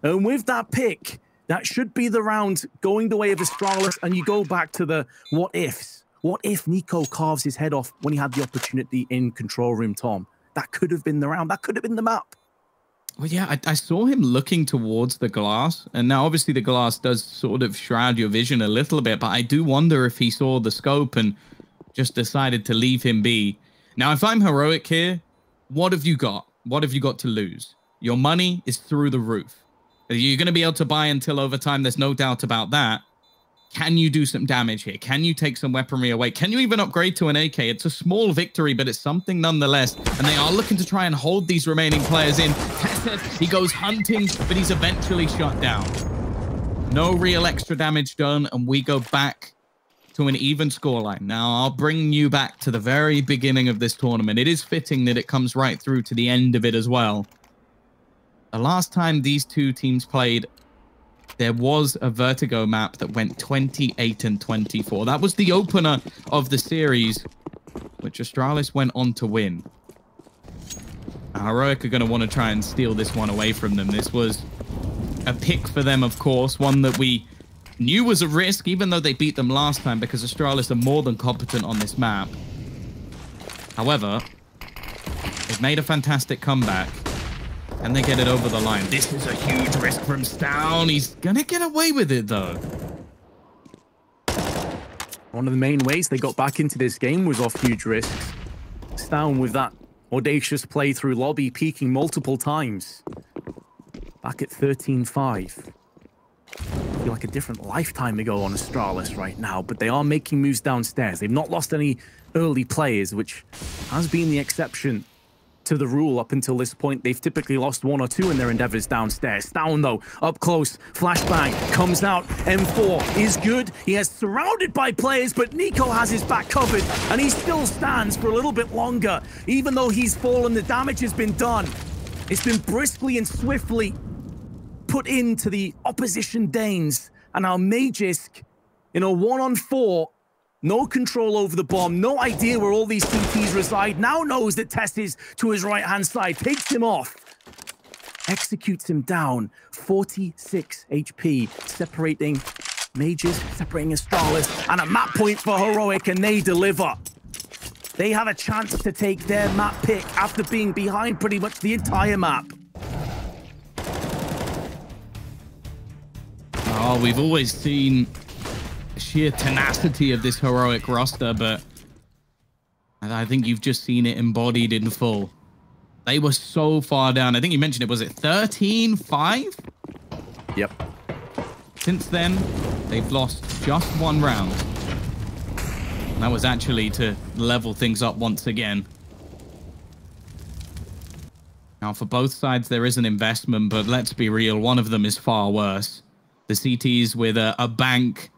And with that pick, that should be the round going the way of Astralis, and you go back to the what ifs. What if NiKo carves his head off when he had the opportunity in control room, Tom? That could have been the round. That could have been the map. Well, yeah, I, I, saw him looking towards the glass, and now obviously the glass does sort of shroud your vision a little bit, but I do wonder if he saw the scope and just decided to leave him be. Now, if I'm heroic here, what have you got? What have you got to lose? Your money is through the roof. You're going to be able to buy until overtime. There's no doubt about that. Can you do some damage here? Can you take some weaponry away? Can you even upgrade to an AK? It's a small victory, but it's something nonetheless. And they are looking to try and hold these remaining players in. he goes hunting, but he's eventually shot down. No real extra damage done, and we go back to an even scoreline. Now, I'll bring you back to the very beginning of this tournament. It is fitting that it comes right through to the end of it as well. The last time these two teams played, there was a Vertigo map that went 28 and 24. That was the opener of the series, which Astralis went on to win. Heroic are going to want to try and steal this one away from them. This was a pick for them, of course, one that we knew was a risk, even though they beat them last time because Astralis are more than competent on this map. However, they've made a fantastic comeback. And they get it over the line. This is a huge risk from Stavn. He's going to get away with it, though. One of the main ways they got back into this game was off huge risks. Stavn with that audacious play through lobby, peaking multiple times. Back at 13-5 feel like a different lifetime ago on Astralis right now, but they are making moves downstairs. They've not lost any early players, which has been the exception to the rule up until this point. They've typically lost one or two in their endeavors downstairs. Down though, up close, flashbang comes out. M4 is good. He has surrounded by players, but NiKo has his back covered, and he still stands for a little bit longer. Even though he's fallen, the damage has been done. It's been briskly and swiftly put into the opposition Danes. And our Magisk, in a one-on-four, no control over the bomb, no idea where all these CTs reside, now knows that TeSeS to his right-hand side, takes him off, executes him down, 46 HP, separating Magisk, separating Astralis, and a map point for Heroic, and they deliver. They have a chance to take their map pick after being behind pretty much the entire map. Oh, we've always seen sheer tenacity of this heroic roster, but I think you've just seen it embodied in full. They were so far down. I think you mentioned it. Was it 13-5? Yep. Since then, they've lost just one round. And that was actually to level things up once again. Now, for both sides, there is an investment, but let's be real, one of them is far worse. The CTs with a, a bank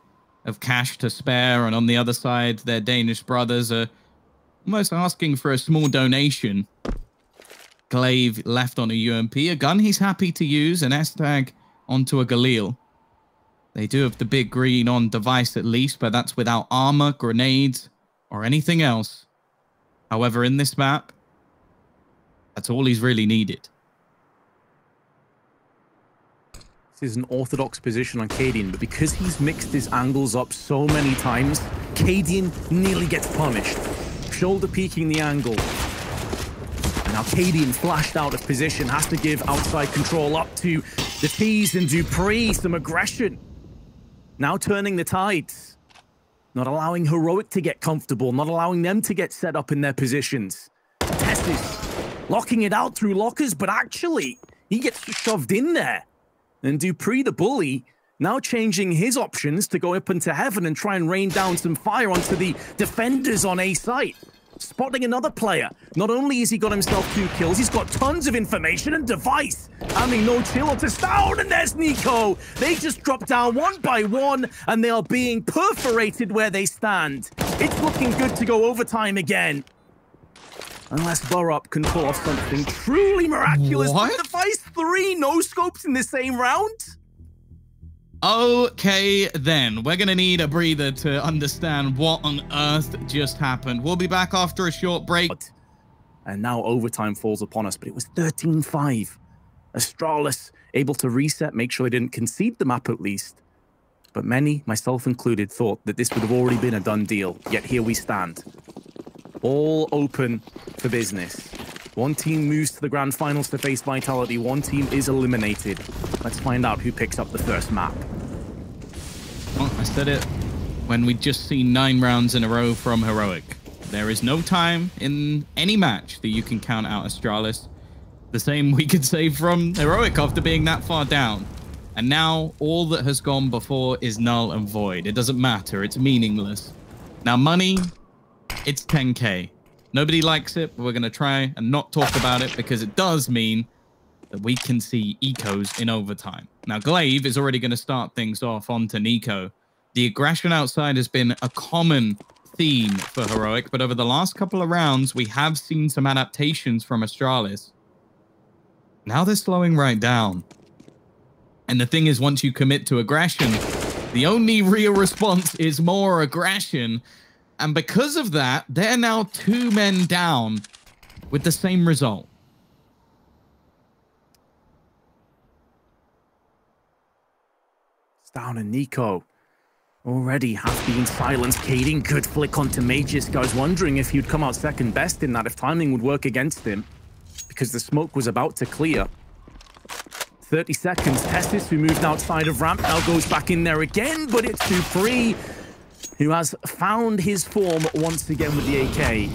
of cash to spare, and on the other side, their Danish brothers are almost asking for a small donation. gla1ve left on a UMP, a gun he's happy to use, an Es3tag onto a Galil. They do have the big green on device at least, but that's without armor, grenades, or anything else. However, in this map, that's all he's really needed. This is an orthodox position on Cadian, but because he's mixed his angles up so many times, Cadian nearly gets punished. Shoulder peeking the angle. And now Cadian flashed out of position, has to give outside control up to the T's and dupreeh some aggression. Now turning the tides. Not allowing Heroic to get comfortable, not allowing them to get set up in their positions. TeSeS locking it out through lockers, but actually, he gets shoved in there. And dupreeh the bully now changing his options to go up into heaven and try and rain down some fire onto the defenders on A site. Spotting another player. Not only has he got himself two kills, he's got tons of information and device. Having no chill to down, and there's NiKo. They just drop down one by one, and they are being perforated where they stand. It's looking good to go overtime again. Unless Burrup can pull off something truly miraculous. What? Device three no scopes in the same round? Okay, then. We're going to need a breather to understand what on earth just happened. We'll be back after a short break. And now overtime falls upon us, but it was 13-5. Astralis able to reset, make sure they didn't concede the map at least. But many, myself included, thought that this would have already been a done deal. Yet here we stand all open for business. One team moves to the grand finals to face Vitality. One team is eliminated. Let's find out who picks up the first map. Well, I said it when we just seen nine rounds in a row from Heroic. There is no time in any match that you can count out Astralis. The same we could say from Heroic after being that far down. And now all that has gone before is null and void. It doesn't matter. It's meaningless. Now money, it's 10k. Nobody likes it, but we're going to try and not talk about it because it does mean that we can see ecos in overtime. Now, gla1ve is already going to start things off onto NiKo. The aggression outside has been a common theme for Heroic, but over the last couple of rounds, we have seen some adaptations from Astralis. Now they're slowing right down. And the thing is, once you commit to aggression, the only real response is more aggression. And because of that, they're now two men down with the same result. Stavn and NiKo already has been silenced. Cadian could flick onto Magisk. I wondering if he'd come out second best in that, if timing would work against him, because the smoke was about to clear. 30 seconds. TeSeS, who moved outside of ramp, now goes back in there again, but it's dupreeh who has found his form once again with the AK.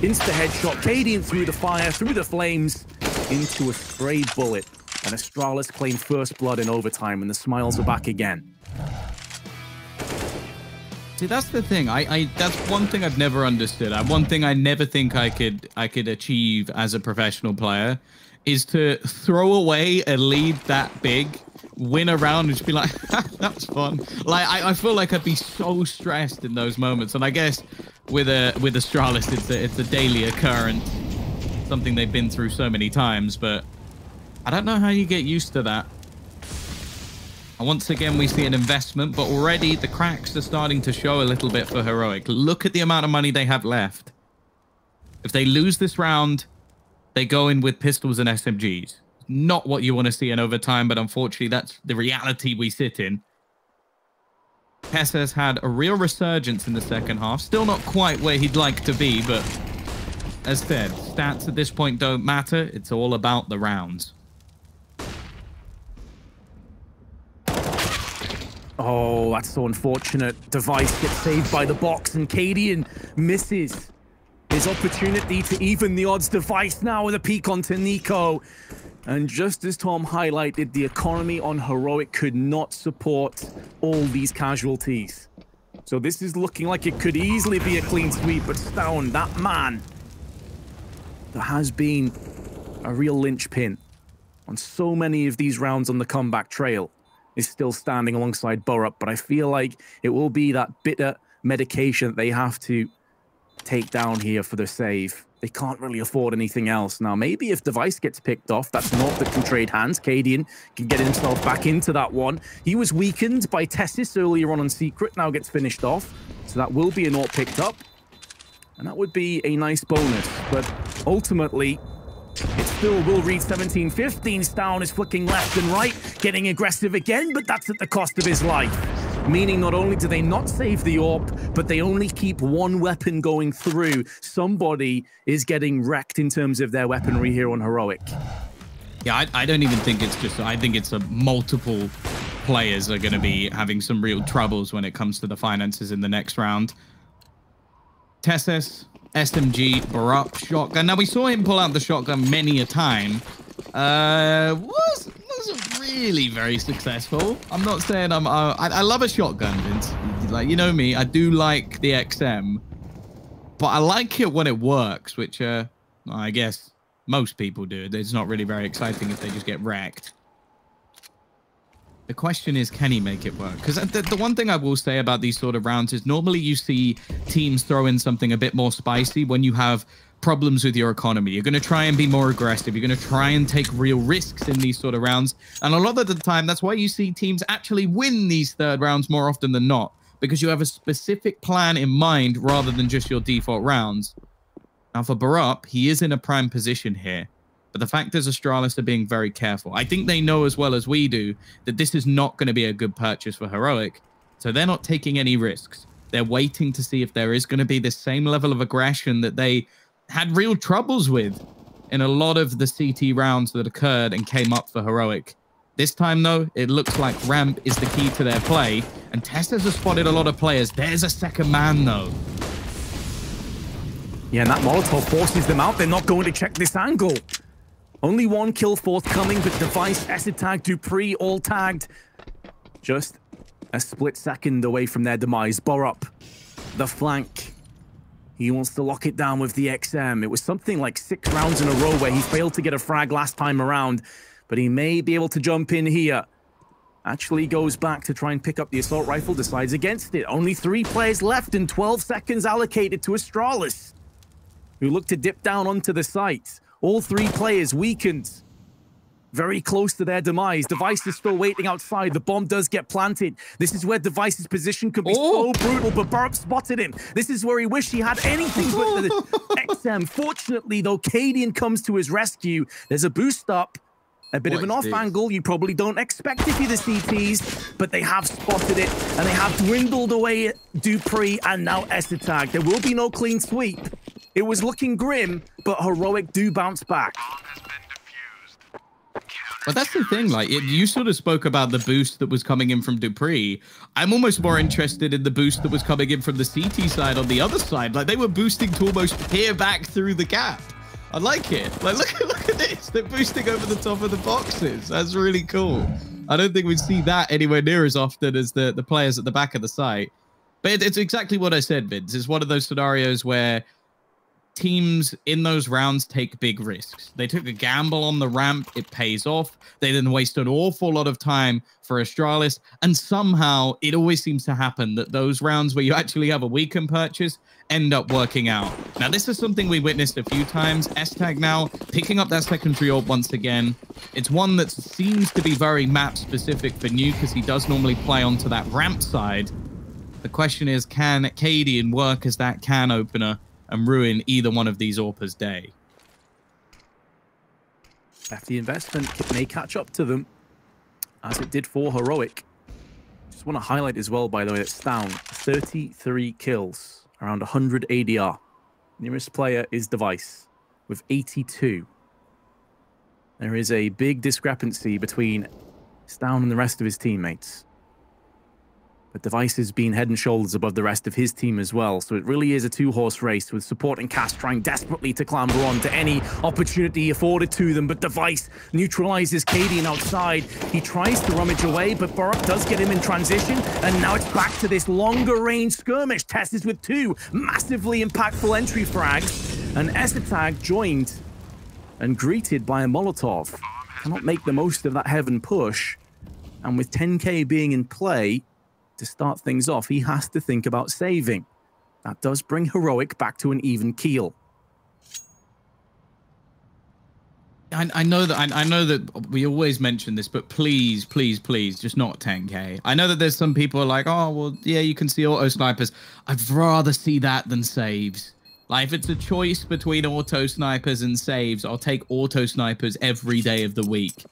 Insta headshot, Cadian through the fire, through the flames, into a stray bullet. And Astralis claimed first blood in overtime, and the smiles are back again. See, that's the thing. I, I that's one thing I've never understood. I, one thing I never think I could I could achieve as a professional player is to throw away a lead that big, win a round, and just be like, that's fun." Like I, I feel like I'd be so stressed in those moments, and I guess with a with Astralis, it's a it's a daily occurrence, something they've been through so many times. But I don't know how you get used to that. And once again, we see an investment, but already the cracks are starting to show a little bit for Heroic. Look at the amount of money they have left. If they lose this round, they go in with pistols and SMGs. Not what you want to see in overtime, but unfortunately, that's the reality we sit in. TeSeS had a real resurgence in the second half. Still not quite where he'd like to be, but as said, stats at this point don't matter. It's all about the rounds. Oh, that's so unfortunate. Device gets saved by the box and Cadian misses his opportunity to even the odds. Device now with a peek onto NiKo. And just as Tom highlighted, the economy on Heroic could not support all these casualties. So this is looking like it could easily be a clean sweep, but Stavn, that man, there has been a real linchpin on so many of these rounds on the comeback trail is still standing alongside Borup, but I feel like it will be that bitter medication that they have to take down here for the save. They can't really afford anything else. Now, maybe if Device gets picked off, that's not that can trade hands. Cadian can get himself back into that one. He was weakened by TeSeS earlier on on Secret, now gets finished off. So that will be a naught picked up. And that would be a nice bonus. But ultimately, it still will read 17. 15 Stavn is flicking left and right, getting aggressive again, but that's at the cost of his life. Meaning not only do they not save the AWP, but they only keep one weapon going through. Somebody is getting wrecked in terms of their weaponry here on Heroic. Yeah, I, I don't even think it's just, I think it's a multiple players are going to be having some real troubles when it comes to the finances in the next round. TeSeS SMG, Borup, shotgun. Now, we saw him pull out the shotgun many a time. Uh, was, wasn't really very successful. I'm not saying I'm... Uh, I, I love a shotgun, Vince. Like, you know me, I do like the XM. But I like it when it works, which, uh, I guess most people do. It's not really very exciting if they just get wrecked. The question is, can he make it work? Because the, the, one thing I will say about these sort of rounds is normally you see teams throw in something a bit more spicy when you have problems with your economy. You're going to try and be more aggressive. You're going to try and take real risks in these sort of rounds. And a lot of the time, that's why you see teams actually win these third rounds more often than not, because you have a specific plan in mind rather than just your default rounds. Now, for Borup, he is in a prime position here. But the fact is, Astralis are being very careful. I think they know as well as we do that this is not going to be a good purchase for Heroic. So they're not taking any risks. They're waiting to see if there is going to be the same level of aggression that they had real troubles with in a lot of the CT rounds that occurred and came up for Heroic. This time, though, it looks like ramp is the key to their play, and TeSeS has spotted a lot of players. There's a second man, though. Yeah, and that Molotov forces them out. They're not going to check this angle. Only one kill forthcoming, but Device, Acid Tag, dupreeh, all tagged. Just a split second away from their demise. Borup, the flank. He wants to lock it down with the XM. It was something like six rounds in a row where he failed to get a frag last time around, but he may be able to jump in here. Actually goes back to try and pick up the assault rifle, decides against it. Only three players left and 12 seconds allocated to Astralis, who look to dip down onto the site. All three players weakened. Very close to their demise. Device is still waiting outside. The bomb does get planted. This is where Device's position could be oh. so brutal, but Borup spotted him. This is where he wished he had anything but the XM. Fortunately, though, Cadian comes to his rescue. There's a boost up. A bit What of an off this? angle you probably don't expect if you're the CTs, but they have spotted it and they have dwindled away dupreeh and now Es3tag. There will be no clean sweep. It was looking grim, but Heroic do bounce back. But that's the thing, like it, you sort of spoke about the boost that was coming in from dupreeh. I'm almost more interested in the boost that was coming in from the CT side on the other side. Like they were boosting to almost peer back through the gap. I like it. Like look at look at this. They're boosting over the top of the boxes. That's really cool. I don't think we'd see that anywhere near as often as the the players at the back of the site. But it, it's exactly what I said, Vince. It's one of those scenarios where teams in those rounds take big risks. They took a gamble on the ramp, it pays off. They didn't waste an awful lot of time for Astralis, and somehow it always seems to happen that those rounds where you actually have a weekend purchase end up working out. Now, this is something we witnessed a few times. Es3tag now picking up that secondary orb once again. It's one that seems to be very map specific for New because he does normally play onto that ramp side. The question is, can Cadian work as that can opener and ruin either one of these Orpa's day? Hefty investment may catch up to them, as it did for Heroic. Just want to highlight as well, by the way, that Stavn, 33 kills, around 100 ADR. Nearest player is Device, with 82. There is a big discrepancy between Stavn and the rest of his teammates. But Device has been head and shoulders above the rest of his team as well, so it really is a two-horse race with Support and Cast trying desperately to clamber on to any opportunity afforded to them, but Device neutralizes Cadian outside. He tries to rummage away, but Burrock does get him in transition, and now it's back to this longer range skirmish. TeSeS with two massively impactful entry frags, and Es3tag joined and greeted by a Molotov. Cannot make the most of that heaven push, and with 10k being in play, to start things off, he has to think about saving. That does bring Heroic back to an even keel. I, I know that I, I know that we always mention this, but please, please, please, just not 10k. I know that there's some people like, oh well, yeah, you can see auto snipers. I'd rather see that than saves. Like if it's a choice between auto snipers and saves, I'll take auto snipers every day of the week.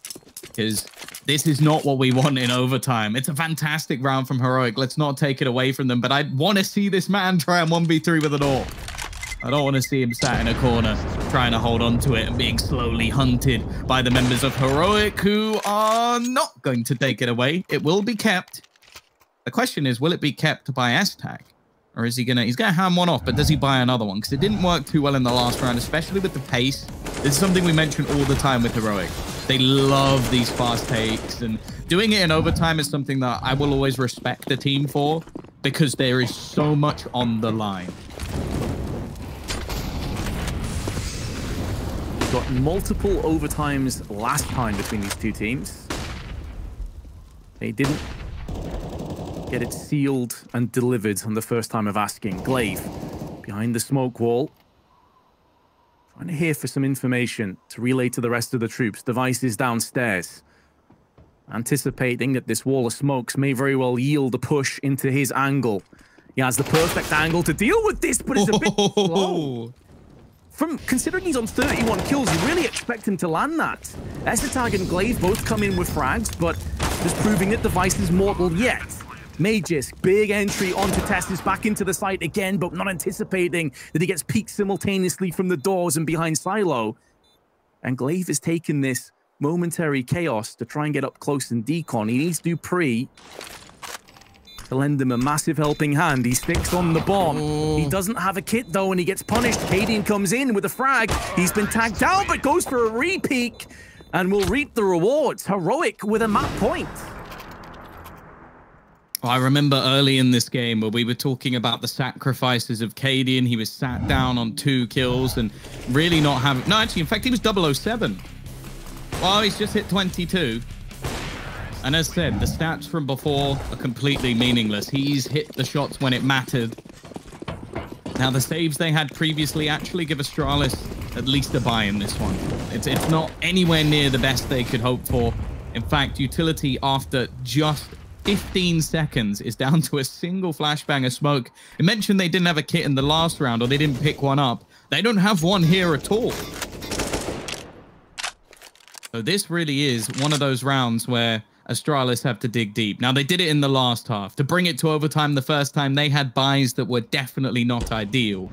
Because this is not what we want in overtime. It's a fantastic round from Heroic. Let's not take it away from them. But I want to see this man try and 1v3 with an AWP. I don't want to see him sat in a corner trying to hold on to it and being slowly hunted by the members of Heroic who are not going to take it away. It will be kept. The question is, will it be kept by Es3tag? Or is he going to... He's going to hand one off, but does he buy another one? Because it didn't work too well in the last round, especially with the pace. This is something we mention all the time with Heroic. They love these fast takes, and doing it in overtime is something that I will always respect the team for because there is so much on the line. Got multiple overtimes last time between these two teams. They didn't get it sealed and delivered on the first time of asking. gla1ve behind the smoke wall. Trying to hear for some information to relay to the rest of the troops. Devices downstairs. Anticipating that this wall of smokes may very well yield a push into his angle. He has the perfect angle to deal with this, but it's a bit slow. From considering he's on 31 kills, you really expect him to land that. Es3tag and gla1ve both come in with frags, but just proving that Device is mortal yet. Magisk, big entry onto TeSeS, back into the site again, but not anticipating that he gets peeked simultaneously from the doors and behind Silo. And gla1ve has taken this momentary chaos to try and get up close and decon. He needs dupreeh to lend him a massive helping hand. He sticks on the bomb. He doesn't have a kit though, and he gets punished. Cadian comes in with a frag. He's been tagged down, but goes for a repeak and will reap the rewards. Heroic with a map point. I remember early in this game where we were talking about the sacrifices of Cadian. He was sat down on two kills and really not having... No, actually, in fact, he was 007. Well, he's just hit 22. And as said, the stats from before are completely meaningless. He's hit the shots when it mattered. Now, the saves they had previously actually give Astralis at least a buy in this one. It's, it's not anywhere near the best they could hope for. In fact, utility after just 15 seconds is down to a single flashbang of smoke. It mentioned they didn't have a kit in the last round or they didn't pick one up. They don't have one here at all. So this really is one of those rounds where Astralis have to dig deep. Now, they did it in the last half. To bring it to overtime the first time, they had buys that were definitely not ideal.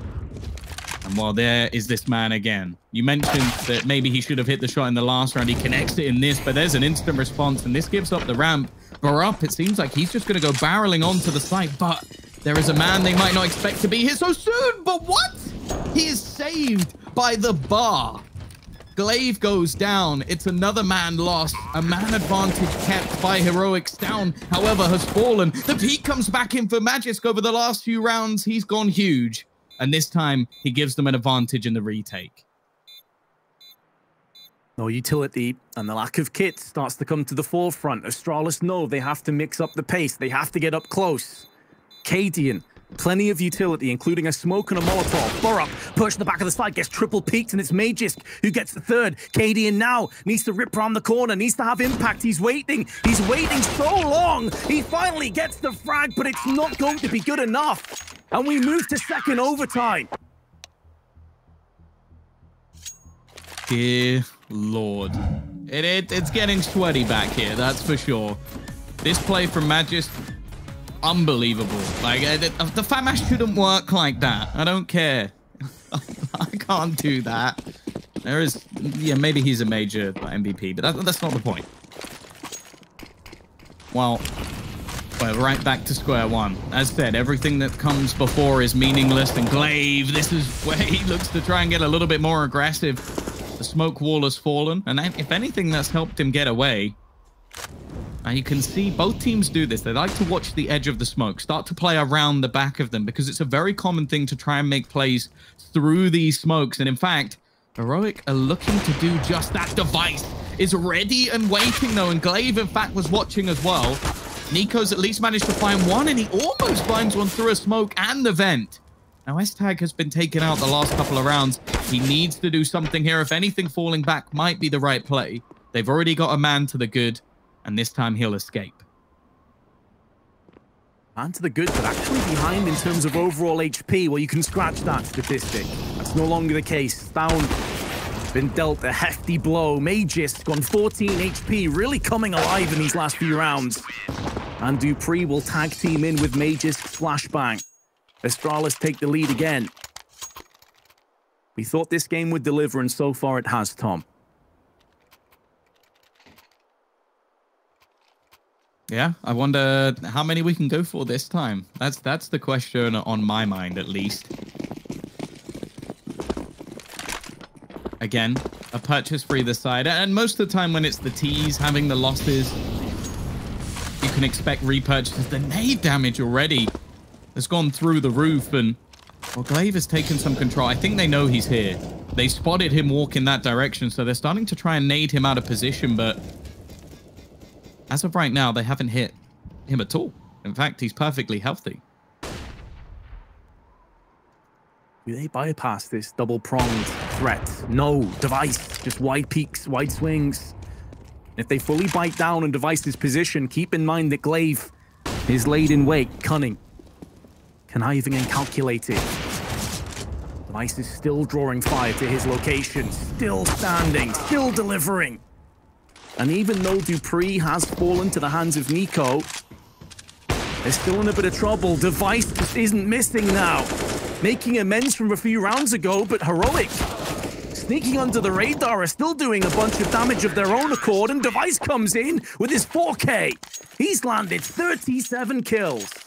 And while there is this man again. You mentioned that maybe he should have hit the shot in the last round. He connects it in this, but there's an instant response, and this gives up the ramp. Barup, it seems like he's just going to go barreling onto the site, but there is a man they might not expect to be here so soon. But what? He is saved by the bar. gla1ve goes down. It's another man lost. A man advantage kept by Heroics down, however, has fallen. The peak comes back in for Magisk over the last few rounds. He's gone huge. And this time, he gives them an advantage in the retake. No utility and the lack of kit starts to come to the forefront. Astralis know they have to mix up the pace. They have to get up close. Cadian Plenty of utility, including a smoke and a Molotov. Borup push the back of the slide, gets triple peaked, and it's Magisk who gets the third. Cadian now needs to rip around the corner, needs to have impact. He's waiting. He's waiting so long. He finally gets the frag, but it's not going to be good enough. And we move to second overtime. Dear Lord. It, it, it's getting sweaty back here, that's for sure. This play from Magisk unbelievable. Like, uh, the, the FAMAS shouldn't work like that. I don't care. I can't do that. There is, yeah, maybe he's a major MVP, but that, that's not the point. Well, we're right back to square one. As said, everything that comes before is meaningless, and gla1ve, this is where he looks to try and get a little bit more aggressive. The smoke wall has fallen, and if anything, that's helped him get away. And you can see both teams do this. They like to watch the edge of the smoke, start to play around the back of them because it's a very common thing to try and make plays through these smokes. And in fact, Heroic are looking to do just that. Device is ready and waiting though. And gla1ve, in fact, was watching as well. NiKo's at least managed to find one and he almost finds one through a smoke and the vent. Now, Es3tag has been taken out the last couple of rounds. He needs to do something here. If anything, falling back might be the right play. They've already got a man to the good and this time he'll escape. And to the good, but actually behind in terms of overall HP. Well, you can scratch that statistic. That's no longer the case. Down, been dealt a hefty blow. Magisk gone 14 HP, really coming alive in these last few rounds. And dupreeh will tag team in with Magisk flashbang. Astralis take the lead again. We thought this game would deliver, and so far it has, Tom. Yeah, I wonder how many we can go for this time. That's that's the question on my mind, at least. Again, a purchase for either side. And most of the time when it's the T's having the losses, you can expect repurchases. The nade damage already has gone through the roof and well, gla1ve has taken some control. I think they know he's here. They spotted him walk in that direction, so they're starting to try and nade him out of position, but as of right now, they haven't hit him at all. In fact, he's perfectly healthy. Do they bypass this double-pronged threat? No. Device. Just wide peaks, wide swings. If they fully bite down and device Device's position, keep in mind that gla1ve is laid in wait, cunning, conniving and calculated. Device is still drawing fire to his location, still standing, still delivering. And even though dupreeh has fallen to the hands of NiKo, they're still in a bit of trouble. Device just isn't missing now. Making amends from a few rounds ago, but Heroic sneaking under the radar are still doing a bunch of damage of their own accord, and Device comes in with his 4K. He's landed 37 kills.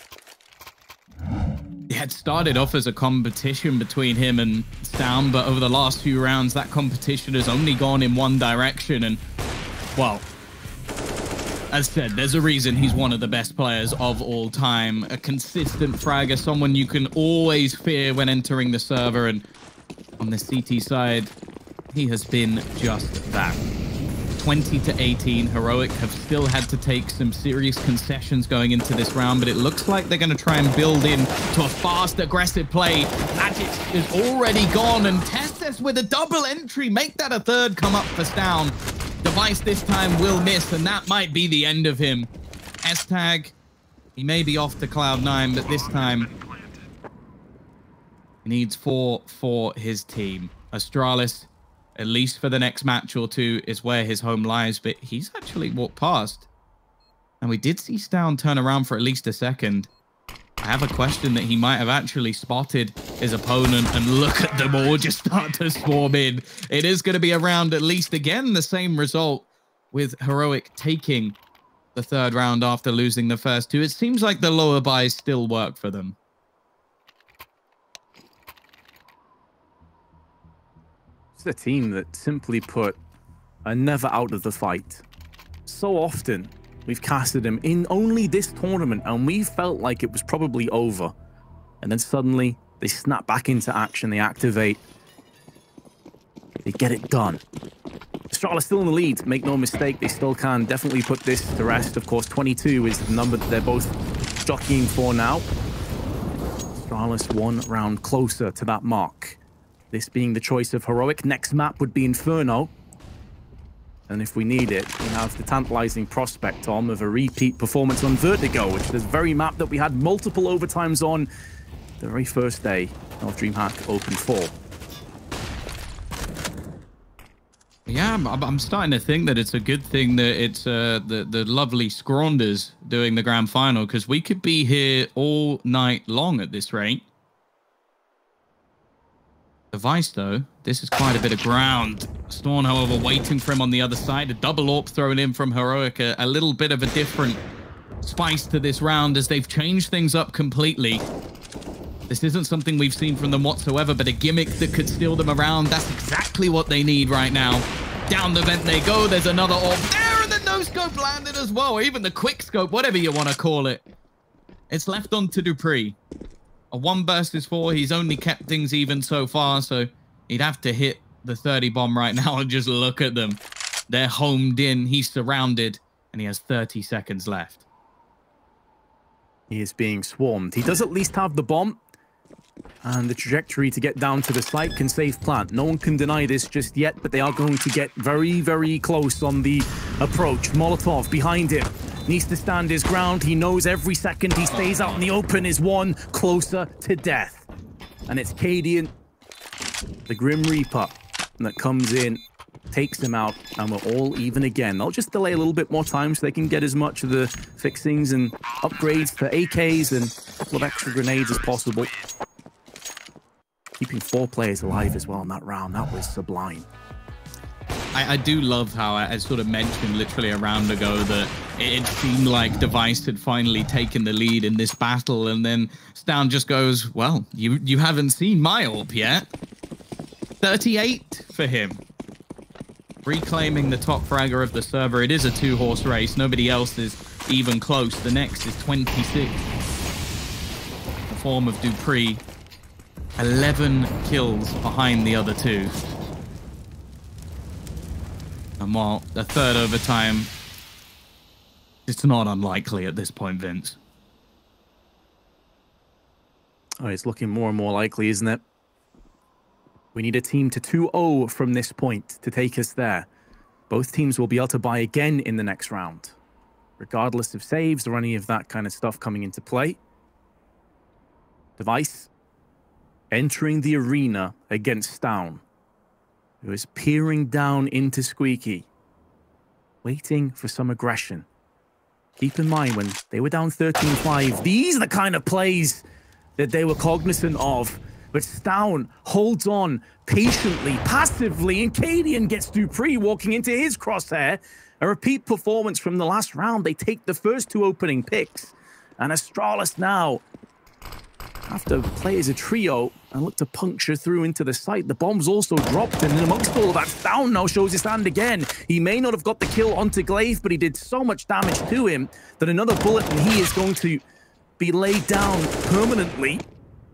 Had started off as a competition between him and Sam, but over the last few rounds, that competition has only gone in one direction, and well, as said, there's a reason he's one of the best players of all time. A consistent fragger, someone you can always fear when entering the server. And on the CT side, he has been just that. 20 to 18, Heroic have still had to take some serious concessions going into this round, but it looks like they're going to try and build in to a fast, aggressive play. Magisk is already gone, and TeSeS with a double entry, make that a third come up for Stavn. Device this time will miss, and that might be the end of him. Es3tag, he may be off to Cloud9, but this time he needs four for his team. Astralis at least for the next match or two, is where his home lies. But he's actually walked past. And we did see Stavn turn around for at least a second. I have a question that he might have actually spotted his opponent and look at them all just start to swarm in. It is going to be around at least again the same result with Heroic taking the third round after losing the first two. It seems like the lower buys still work for them. A team that simply put are never out of the fight. So often we've casted him in only this tournament and we felt like it was probably over. And then suddenly they snap back into action, they activate, they get it done. Astralis still in the lead, make no mistake, they still can definitely put this to rest. Of course, 22 is the number that they're both jockeying for now. Astralis one round closer to that mark. This being the choice of Heroic. Next map would be Inferno. And if we need it, we have the tantalizing prospect, Tom, of a repeat performance on Vertigo, which is the very map that we had multiple overtimes on the very first day of DreamHack Open Fall. Yeah, I'm, I'm starting to think that it's a good thing that it's uh, the, the lovely Scraunders doing the grand final, because we could be here all night long at this rate. Device, though, this is quite a bit of ground. Stavn, however, waiting for him on the other side. A double AWP thrown in from Heroic. A, little bit of a different spice to this round as they've changed things up completely. This isn't something we've seen from them whatsoever, but a gimmick that could steal them around. That's exactly what they need right now. Down the vent they go. There's another AWP there, and the no-scope landed as well. Or even the quick scope, whatever you want to call it. It's left on to dupreeh. A one burst is four. He's only kept things even so far, so he'd have to hit the 30 bomb right now and just look at them. They're homed in. He's surrounded, and he has 30 seconds left. He is being swarmed. He does at least have the bomb. And the trajectory to get down to the site can save plant. No one can deny this just yet, but they are going to get very, very close on the approach. Molotov behind him needs to stand his ground. He knows every second he stays out in the open is one closer to death. And it's Cadian, the Grim Reaper, that comes in, takes him out, and we're all even again. They'll just delay a little bit more time so they can get as much of the fixings and upgrades for AKs and a couple of extra grenades as possible. Keeping four players alive as well in that round, that was sublime. I, I, do love how I, I, sort of mentioned literally a round ago that it, it, seemed like Device had finally taken the lead in this battle, and then Stavn just goes, "Well, you you haven't seen my AWP yet." 38 for him, reclaiming the top fragger of the server. It is a two-horse race. Nobody else is even close. The next is 26. The form of dupreeh. 11 kills behind the other two. And while the third overtime, it's not unlikely at this point, Vince. Oh, it's looking more and more likely, isn't it? We need a team to 2-0 from this point to take us there. Both teams will be able to buy again in the next round, regardless of saves or any of that kind of stuff coming into play. Device entering the arena against Stavn who is peering down into Squeaky, waiting for some aggression. Keep in mind, when they were down 13-5, these are the kind of plays that they were cognizant of. But Stavn holds on patiently, passively, and Cadian gets dupreeh walking into his crosshair. A repeat performance from the last round. They take the first two opening picks. And Astralis now have to play as a trio and look to puncture through into the site. The bomb's also dropped, and amongst all of that, Stavn now shows his hand again. He may not have got the kill onto gla1ve, but he did so much damage to him that another bullet and he is going to be laid down permanently.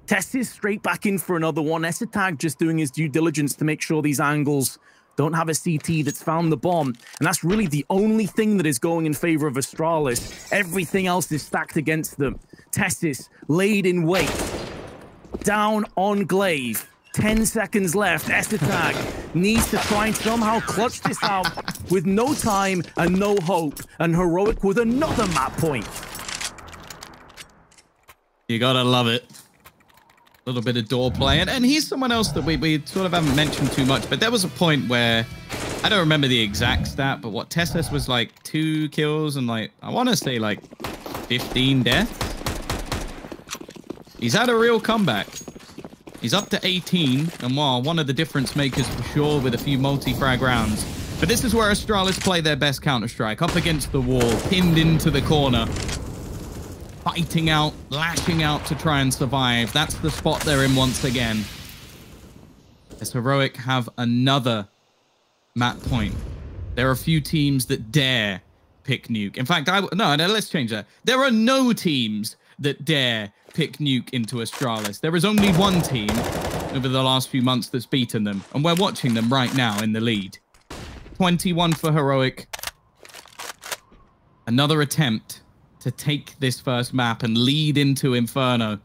TeSeS straight back in for another one. Es3tag just doing his due diligence to make sure these angles don't have a CT that's found the bomb. And that's really the only thing that is going in favor of Astralis. Everything else is stacked against them. TeSeS laid in wait. Down on gla1ve. 10 seconds left. Es3tag needs to try and somehow clutch this out with no time and no hope. And Heroic with another map point. You gotta love it. Little bit of door play. And, he's someone else that we, we sort of haven't mentioned too much, but there was a point where I don't remember the exact stat, but what TeSeS was like two kills and like, I want to say like 15 deaths. He's had a real comeback. He's up to 18, and while one of the difference makers for sure with a few multi-frag rounds. But this is where Astralis play their best Counter-Strike, up against the wall, pinned into the corner. Fighting out, lashing out to try and survive. That's the spot they're in once again. As Heroic have another map point. There are a few teams that dare pick Nuke. In fact, I no, no, let's change that. There are no teams that dare pick Nuke into Astralis. There is only one team over the last few months that's beaten them, and we're watching them right now in the lead. 21 for Heroic. Another attempt to take this first map and lead into Inferno.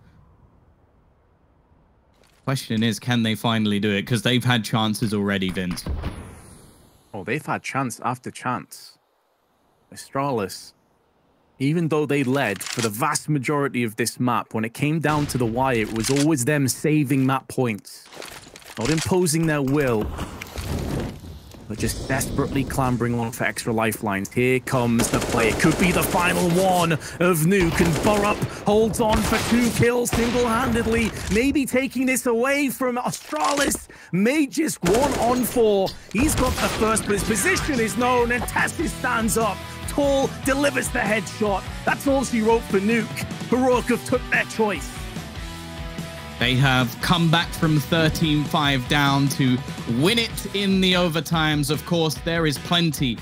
Question is, can they finally do it? Because they've had chances already, Vince. Oh, they've had chance after chance. Astralis even though they led for the vast majority of this map, when it came down to the wire, it was always them saving map points. Not imposing their will, but just desperately clambering on for extra lifelines. Here comes the play. It could be the final one of Nuke, and Borup holds on for two kills single-handedly, maybe taking this away from Astralis. Magisk one on four. He's got the first, but his position is known, and TeSeS stands up tall, delivers the headshot. That's all she wrote for Nuke. Heroic have took their choice. They have come back from 13-5 down to win it in the overtimes. Of course, there is plenty